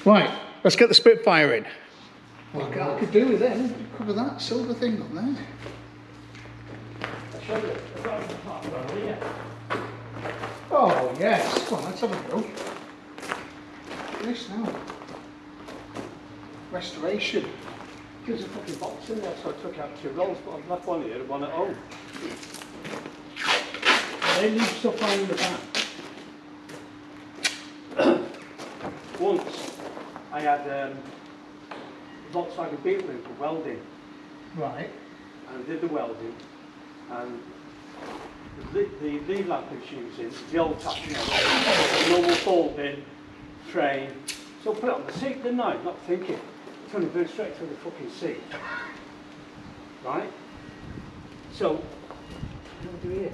Right, let's get the Spitfire in. Well, I could do with it. Cover that silver thing on there. Oh yes, come on, let's have a go. Look at this now. Restoration.
There's a fucking box in there, so I took out two rolls, but I've left one here and one at home. They leave stuff on in the back. [coughs] Once, I had um, Volkswagen Beetle for welding,
Right.
and I did the welding, and the, the lead lamp it's using, the old know, normal folding frame. So I put it on the seat, didn't I? Not thinking. It's going to burn straight through the fucking seat. Right? So, what do I do here?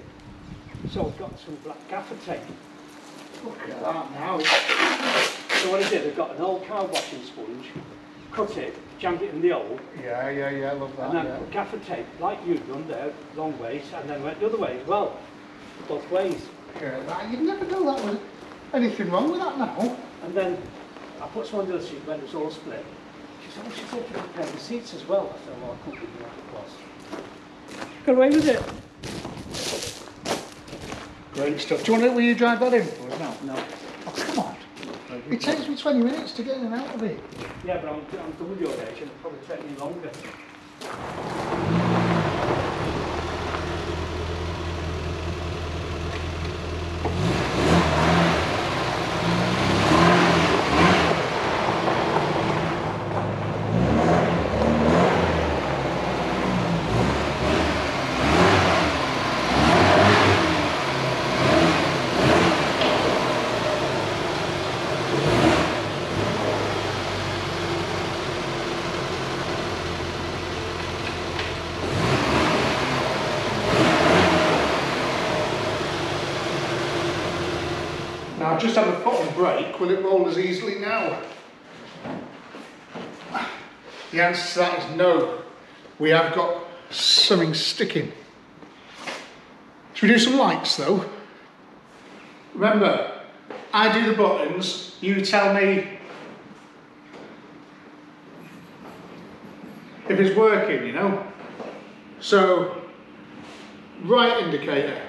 So I've got some black gaffer tape.
Look at that now.
So what I did, I've got an old car washing sponge, cut it, jammed it in the hole,
Yeah, yeah, yeah, I love that.
and then
yeah.
put gaffer tape, like you've done there, long ways, and then went the other way as well. Both ways.
That. You'd never know that was anything wrong with that now.
And then I put some under the seat when it was all split. She said, she's taking a pair of seats as well. I said, well, I couldn't give you that across. Got away with it.
Great stuff. Do you want to, will you drive that in for us now?
No.
Oh, come on. It takes me 20 minutes to get in and out of it.
Yeah, but I'm, I'm double your age and it'll probably take me longer.
Just have a foot on brake. Will it roll as easily now? The answer to that is no. We have got something sticking. Should we do some lights though? Remember, I do the buttons, you tell me if it's working, you know? So, right indicator,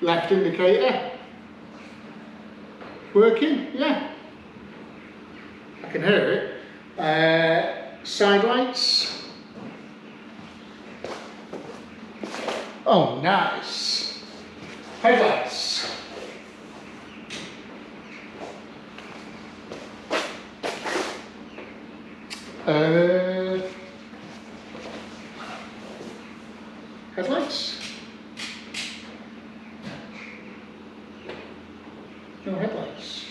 left indicator, working, yeah. I can hear it. Uh, side lights. Oh, nice. Headlights. Uh, headlights. No headlights.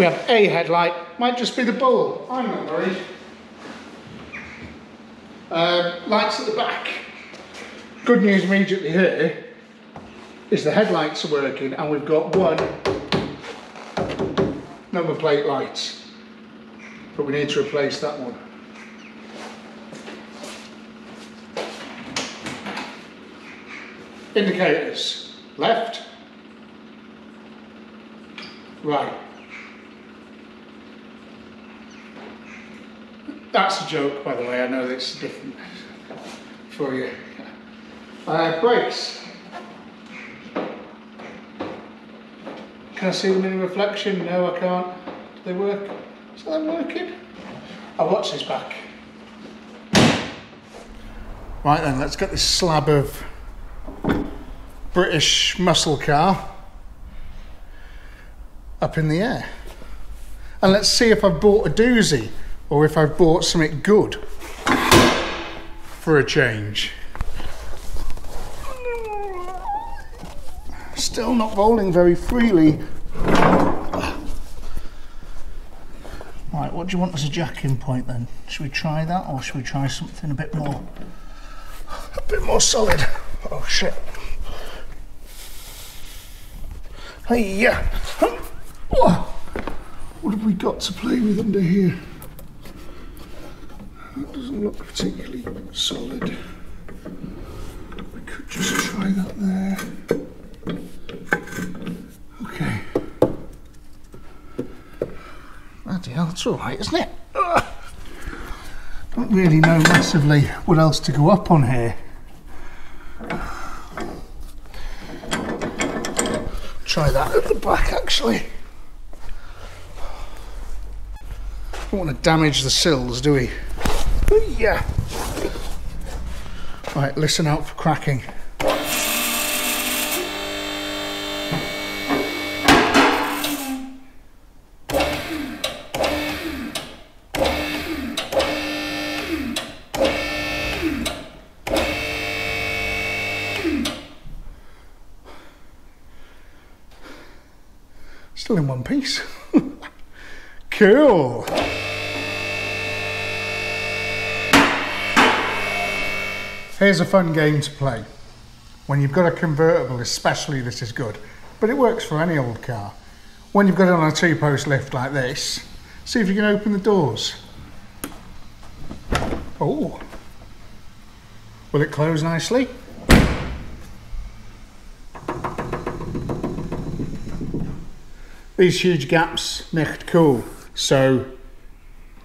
We have a headlight, might just be the bulb, I'm not worried. Um, lights at the back. Good news immediately here is the headlights are working and we've got one number plate light. But we need to replace that one. Indicators, left, right. That's a joke, by the way. I know it's different for you. Uh, brakes. Can I see them in reflection? No, I can't. Do They work. Is that working? I'll watch this back. Right then, let's get this slab of British muscle car up in the air. And let's see if I've bought a doozy or if I've bought something good for a change. Still not rolling very freely. Right, what do you want as a jacking point then? Should we try that or should we try something a bit more a bit more solid? Oh shit. Hey yeah. What have we got to play with under here? Particularly solid. We could just try that there. Okay. Bloody hell, it's alright, isn't it? Don't really know massively what else to go up on here. Try that at the back actually. Don't want to damage the sills, do we? Yeah. Right, listen out for cracking. Still in one piece. [laughs] cool. Here's a fun game to play. When you've got a convertible, especially this is good, but it works for any old car. When you've got it on a two-post lift like this, see if you can open the doors. Oh. Will it close nicely? These huge gaps, nicht cool. So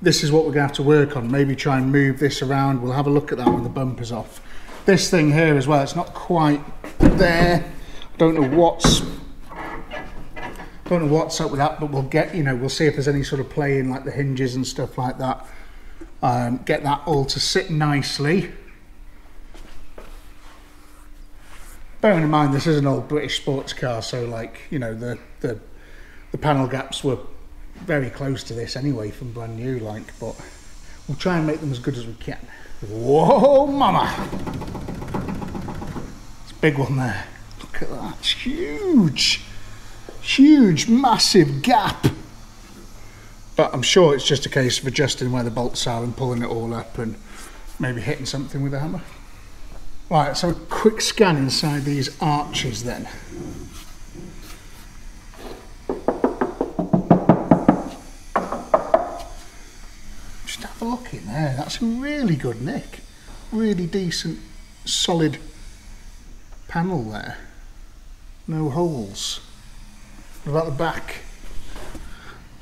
this is what we're going to have to work on. Maybe try and move this around. We'll have a look at that when the bumper's off. This thing here as well, it's not quite there. I don't know what's don't know what's up with that, but we'll get, you know, we'll see if there's any sort of play in like the hinges and stuff like that. Um, get that all to sit nicely. Bearing in mind this is an old British sports car, so like, you know, the, the, the panel gaps were very close to this anyway from brand new like, but we'll try and make them as good as we can. Whoa, mama! It's a big one there. Look at that, it's huge. Huge, massive gap. But I'm sure it's just a case of adjusting where the bolts are and pulling it all up and maybe hitting something with a hammer. Right, so a quick scan inside these arches then. Have a look in there, that's a really good nick. Really decent, solid panel there. No holes. What about the back?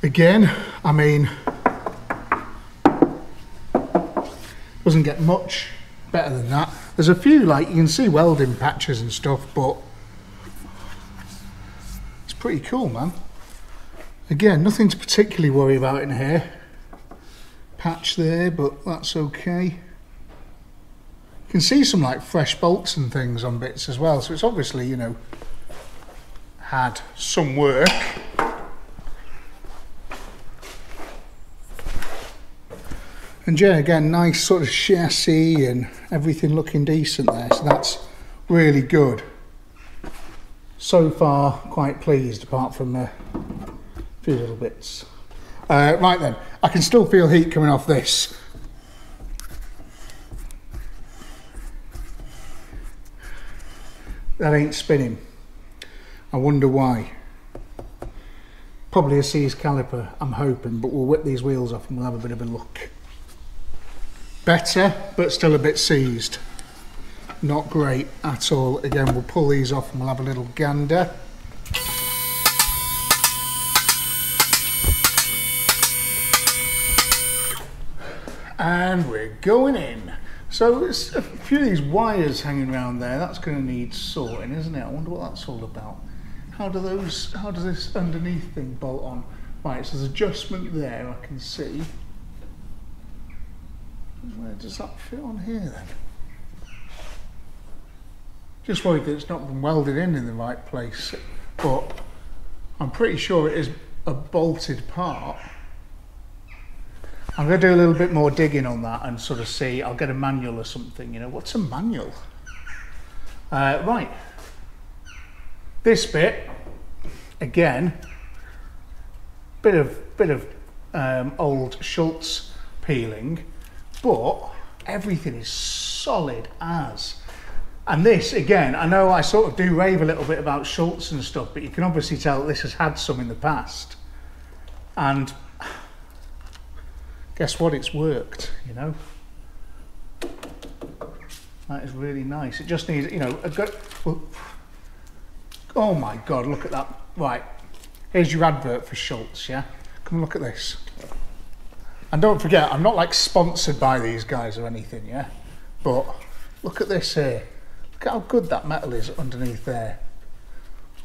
Again, I mean, doesn't get much better than that. There's a few, like, you can see welding patches and stuff, but it's pretty cool, man. Again, nothing to particularly worry about in here. Patch there, but that's okay. You can see some, like, fresh bolts and things on bits as well, so it's obviously, you know, had some work. And yeah, again, nice sort of chassis and everything looking decent there. So that's really good. So far, quite pleased, apart from a few little bits. Uh, right then, I can still feel heat coming off this. That ain't spinning. I wonder why. Probably a seized caliper, I'm hoping, but we'll whip these wheels off and we'll have a bit of a look. Better, but still a bit seized. Not great at all. Again, we'll pull these off and we'll have a little gander. And we're going in. So there's a few of these wires hanging around there. That's going to need sorting, isn't it? I wonder what that's all about. How do those? How does this underneath thing bolt on? Right, so there's adjustment there I can see. Where does that fit on here then? Just worried that it's not been welded in in the right place, but I'm pretty sure it is a bolted part. I'm going to do a little bit more digging on that and sort of see. I'll get a manual or something. You know, what's a manual? Uh, right. This bit, again, bit of bit of um, old Schutz peeling, but everything is solid as. And this again, I know I sort of do rave a little bit about Schutz and stuff, but you can obviously tell this has had some in the past. And guess what? It's worked, you know. That is really nice. It just needs, you know, a good. Oh my God! Look at that. Right, here's your advert for Schutz. Yeah, come look at this. And don't forget, I'm not like sponsored by these guys or anything. Yeah, but look at this here. Look at how good that metal is underneath there.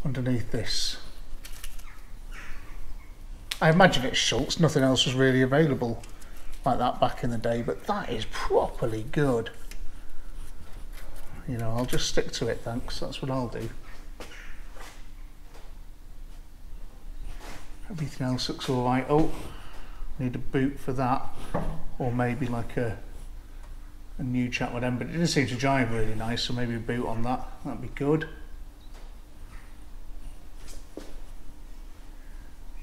Underneath this. I imagine it's Schutz. Nothing else was really available like that back in the day, but that is properly good. You know, I'll just stick to it, thanks. That's what I'll do. Everything else looks all right. Oh, need a boot for that, or maybe like a a new chat with them. But it does seem to jive really nice, so maybe a boot on that. That'd be good.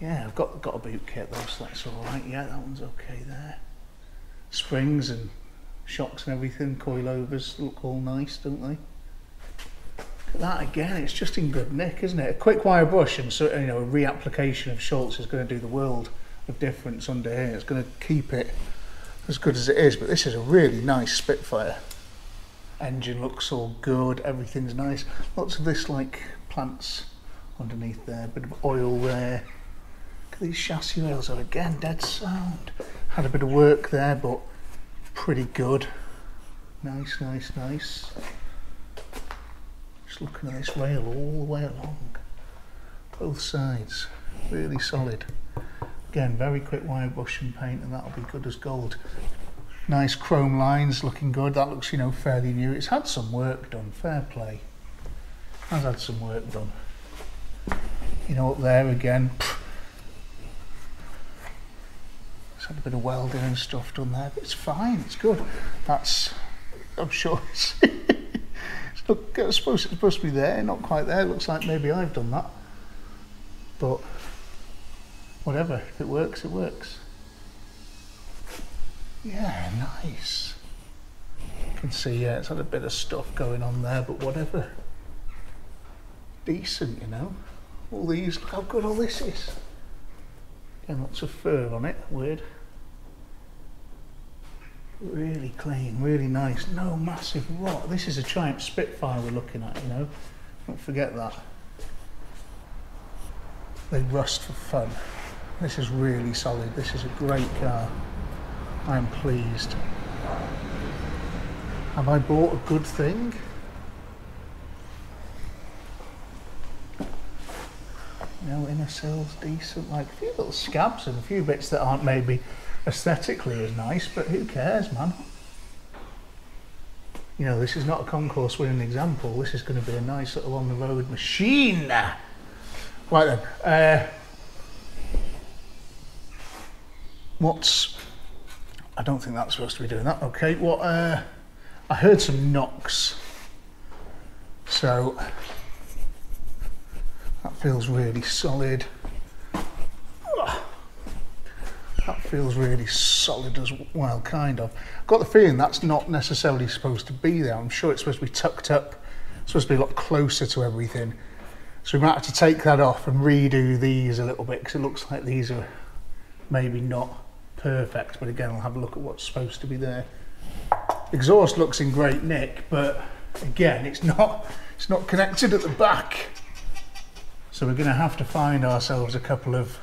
Yeah, I've got got a boot kit though, so that's all right. Yeah, that one's okay there. Springs and shocks and everything, coilovers look all nice, don't they? Look at that again, it's just in good nick, isn't it? A quick wire brush and so you know a reapplication of Schutz is going to do the world of difference under here. It's going to keep it as good as it is, but this is a really nice Spitfire. Engine looks all good, everything's nice. Lots of this like plants underneath there, bit of oil there. These chassis rails are again dead sound. Had a bit of work there, but pretty good. Nice, nice, nice. Just looking at this rail all the way along. Both sides. Really solid. Again, very quick wire brush and paint and that'll be good as gold. Nice chrome lines looking good. That looks, you know, fairly new. It's had some work done, fair play. Has had some work done. You know, up there again, it's had a bit of welding and stuff done there, but it's fine, it's good. That's, I'm sure it's, [laughs] it's look, it's supposed, it's supposed to be there, not quite there. Looks like maybe I've done that. But whatever, if it works, it works. Yeah, nice. You can see, yeah, it's had a bit of stuff going on there, but whatever. Decent, you know. All these, look how good all this is. Again, lots of fur on it, weird. Really clean, really nice. No massive rot. This is a Triumph Spitfire we're looking at, you know. Don't forget that. They rust for fun. This is really solid. This is a great car. I am pleased. Have I bought a good thing? You know, inner sills decent, like a few little scabs and a few bits that aren't maybe aesthetically as nice, but who cares, man? You know, this is not a concours winning example. This is going to be a nice little on the road machine. Right then, uh, what's I don't think that's supposed to be doing that. Okay, what uh, I heard some knocks, so that feels really solid. That feels really solid as well, kind of. I've Got the feeling that's not necessarily supposed to be there. I'm sure it's supposed to be tucked up, it's supposed to be a lot closer to everything. So we might have to take that off and redo these a little bit because it looks like these are maybe not perfect, but again, I'll have a look at what's supposed to be there. Exhaust looks in great nick, but again, it's not, it's not connected at the back. So we're going to have to find ourselves a couple of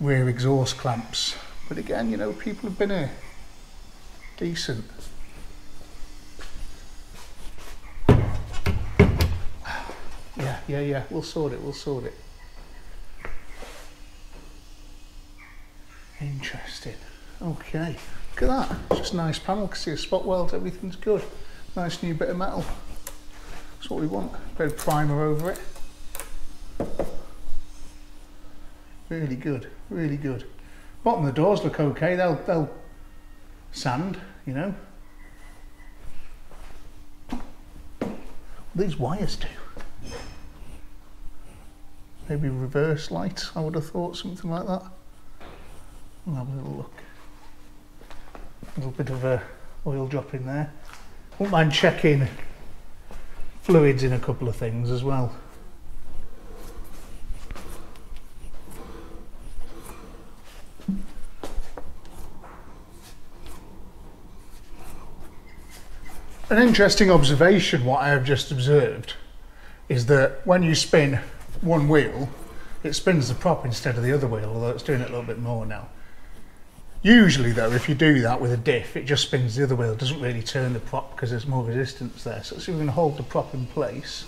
rear exhaust clamps. But again, you know, people have been here. Decent. Yeah, yeah, yeah, we'll sort it, we'll sort it. Interesting. Okay. Look at that. It's just a nice panel. Can see a spot weld. Everything's good. Nice new bit of metal. That's what we want. A bit of primer over it. Really good. Really good. Bottom of the doors look okay. They'll they'll sand. You know. These wires do. Maybe reverse light. I would have thought something like that. We'll have a little look. A little bit of a oil drop in there. Won't mind checking fluids in a couple of things as well. An interesting observation, what I have just observed, is that when you spin one wheel, it spins the prop instead of the other wheel, although it's doing it a little bit more now. Usually though, if you do that with a diff, it just spins the other wheel. It doesn't really turn the prop because there's more resistance there. So see if we can hold the prop in place.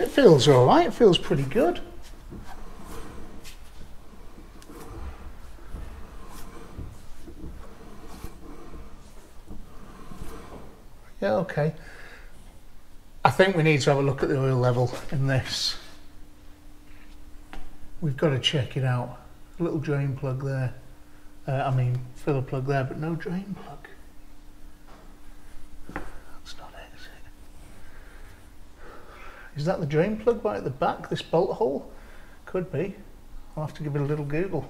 It feels all right. It feels pretty good. Yeah, okay. I think we need to have a look at the oil level in this. We've got to check it out. A little drain plug there. Uh, I mean, filler plug there, but no drain plug. That's not it, is it? Is that the drain plug right at the back, this bolt hole? Could be. I'll have to give it a little Google.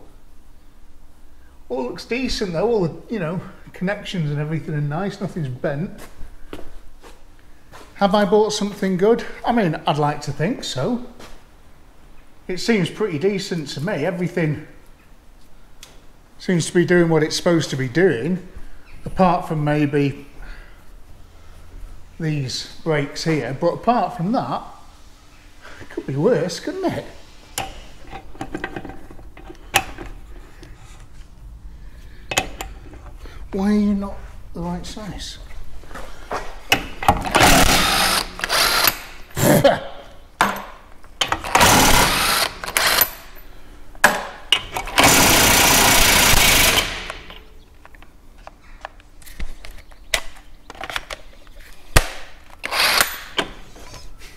All looks decent though, all the, you know, connections and everything are nice, nothing's bent. Have I bought something good? I mean, I'd like to think so. It seems pretty decent to me. Everything seems to be doing what it's supposed to be doing, apart from maybe these brakes here. But apart from that, could be worse, couldn't it? Why are you not the right size?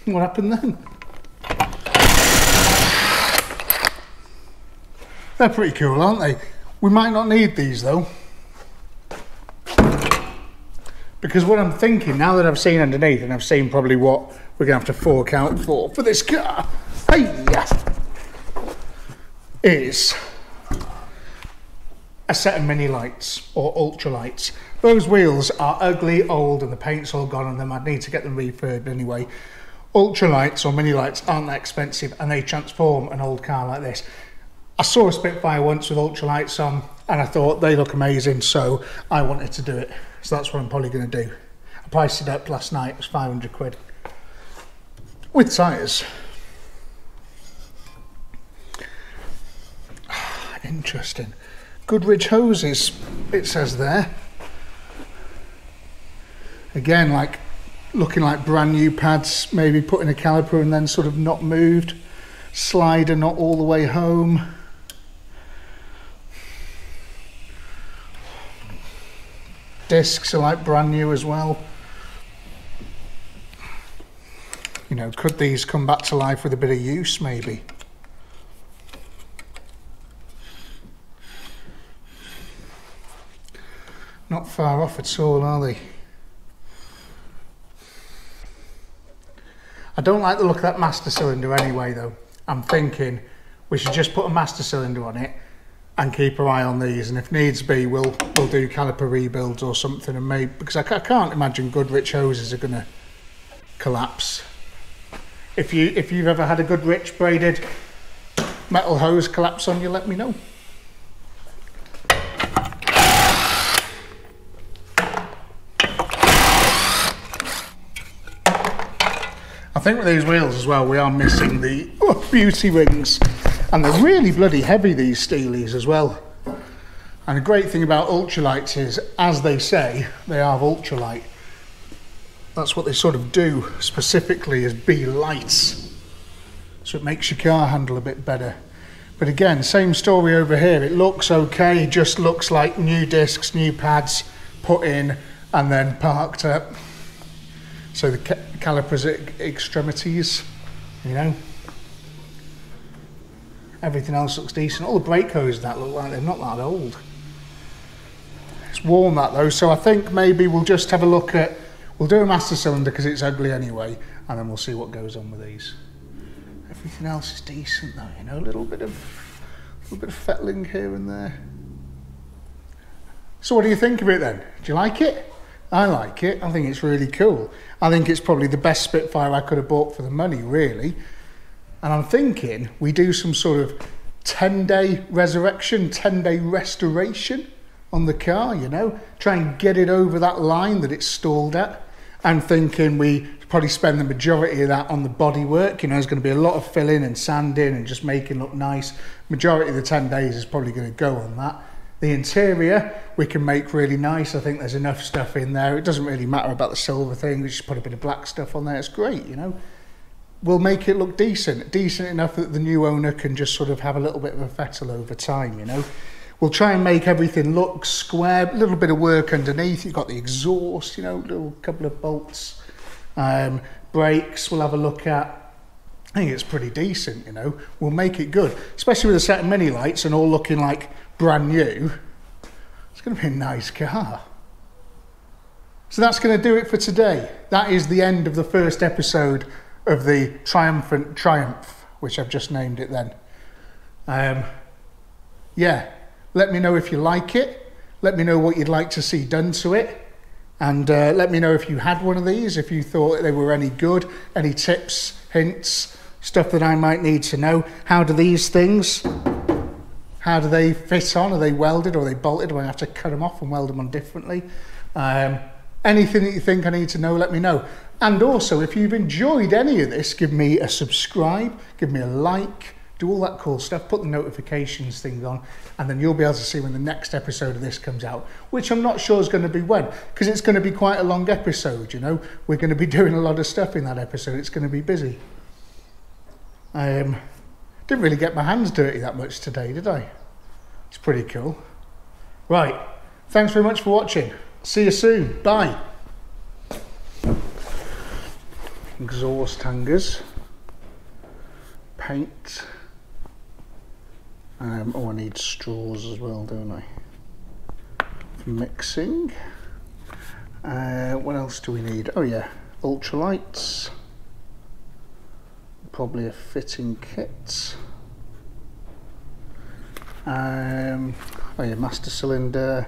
What happened then? They're pretty cool, aren't they? We might not need these though. Because what I'm thinking, now that I've seen underneath and I've seen probably what we're to have to fork out for, for this car, hey, is a set of Minilites or Ultralites. Those wheels are ugly, old, and the paint's all gone on them. I'd need to get them refurbed anyway. Ultralites or Minilites aren't that expensive and they transform an old car like this. I saw a Spitfire once with Ultralites on and I thought they look amazing so I wanted to do it. So that's what I'm probably going to do. I priced it up last night, it was 500 quid. With tyres. [sighs] Interesting. Goodridge hoses, it says there. Again, like looking like brand new pads, maybe putting a caliper and then sort of not moved. Slider not all the way home. Discs are like brand new as well. You know, could these come back to life with a bit of use maybe? Not far off at all, are they? I don't like the look of that master cylinder anyway though. I'm thinking we should just put a master cylinder on it and keep an eye on these and if needs be we'll we'll do caliper rebuilds or something and maybe because I, I can't imagine Goodridge hoses are going to collapse. If you if you've ever had a Goodridge braided metal hose collapse on you let me know. I think with these wheels as well, we are missing the oh, beauty rings. And they're really bloody heavy, these Steelies as well. And the great thing about Ultralites is, as they say, they are ultralight. That's what they sort of do specifically is be lights. So it makes your car handle a bit better. But again, same story over here. It looks okay, just looks like new discs, new pads put in and then parked up. So the ca- calipers at extremities, you know. Everything else looks decent. All the brake hoses that look like they're not that old. It's worn that though, so I think maybe we'll just have a look at. We'll do a master cylinder because it's ugly anyway, and then we'll see what goes on with these. Everything else is decent though, you know. A little bit of, a little bit of fettling here and there. So what do you think of it then? Do you like it? I like it. I think it's really cool. I think it's probably the best Spitfire I could have bought for the money, really. And I'm thinking we do some sort of 10 day resurrection, 10 day restoration on the car, you know, try and get it over that line that it's stalled at. I'm thinking we probably spend the majority of that on the bodywork. You know, there's going to be a lot of filling and sanding and just making look nice. Majority of the 10 days is probably going to go on that. The interior we can make really nice. I think there's enough stuff in there. It doesn't really matter about the silver thing. We just put a bit of black stuff on there. It's great, you know. We'll make it look decent, decent enough that the new owner can just sort of have a little bit of a fettle over time, you know. We'll try and make everything look square. A little bit of work underneath. You've got the exhaust, you know, little couple of bolts. Um, brakes. We'll have a look at. I think it's pretty decent, you know. We'll make it good, especially with a set of Minilites and all looking like brand new, it's going to be a nice car. So that's going to do it for today. That is the end of the first episode of the Triumphant Triumph, which I've just named it then. Um, yeah, let me know if you like it. Let me know what you'd like to see done to it. And uh, let me know if you had one of these, if you thought they were any good, any tips, hints, stuff that I might need to know. How do these things how do they fit on? Are they welded or are they bolted? Do I have to cut them off and weld them on differently? Um, anything that you think I need to know, let me know. And also, if you've enjoyed any of this, give me a subscribe, give me a like, do all that cool stuff, put the notifications thing on, and then you'll be able to see when the next episode of this comes out, which I'm not sure is going to be when, because it's going to be quite a long episode, you know. We're going to be [laughs] doing a lot of stuff in that episode, it's going to be busy. Um, didn't really get my hands dirty that much today, did I? It's pretty cool. Right. Thanks very much for watching. See you soon. Bye. Exhaust hangers. Paint. Um, oh, I need straws as well, don't I? For mixing. Uh, what else do we need? Oh yeah, Ultralites probably a fitting kit. Um, oh yeah, master cylinder,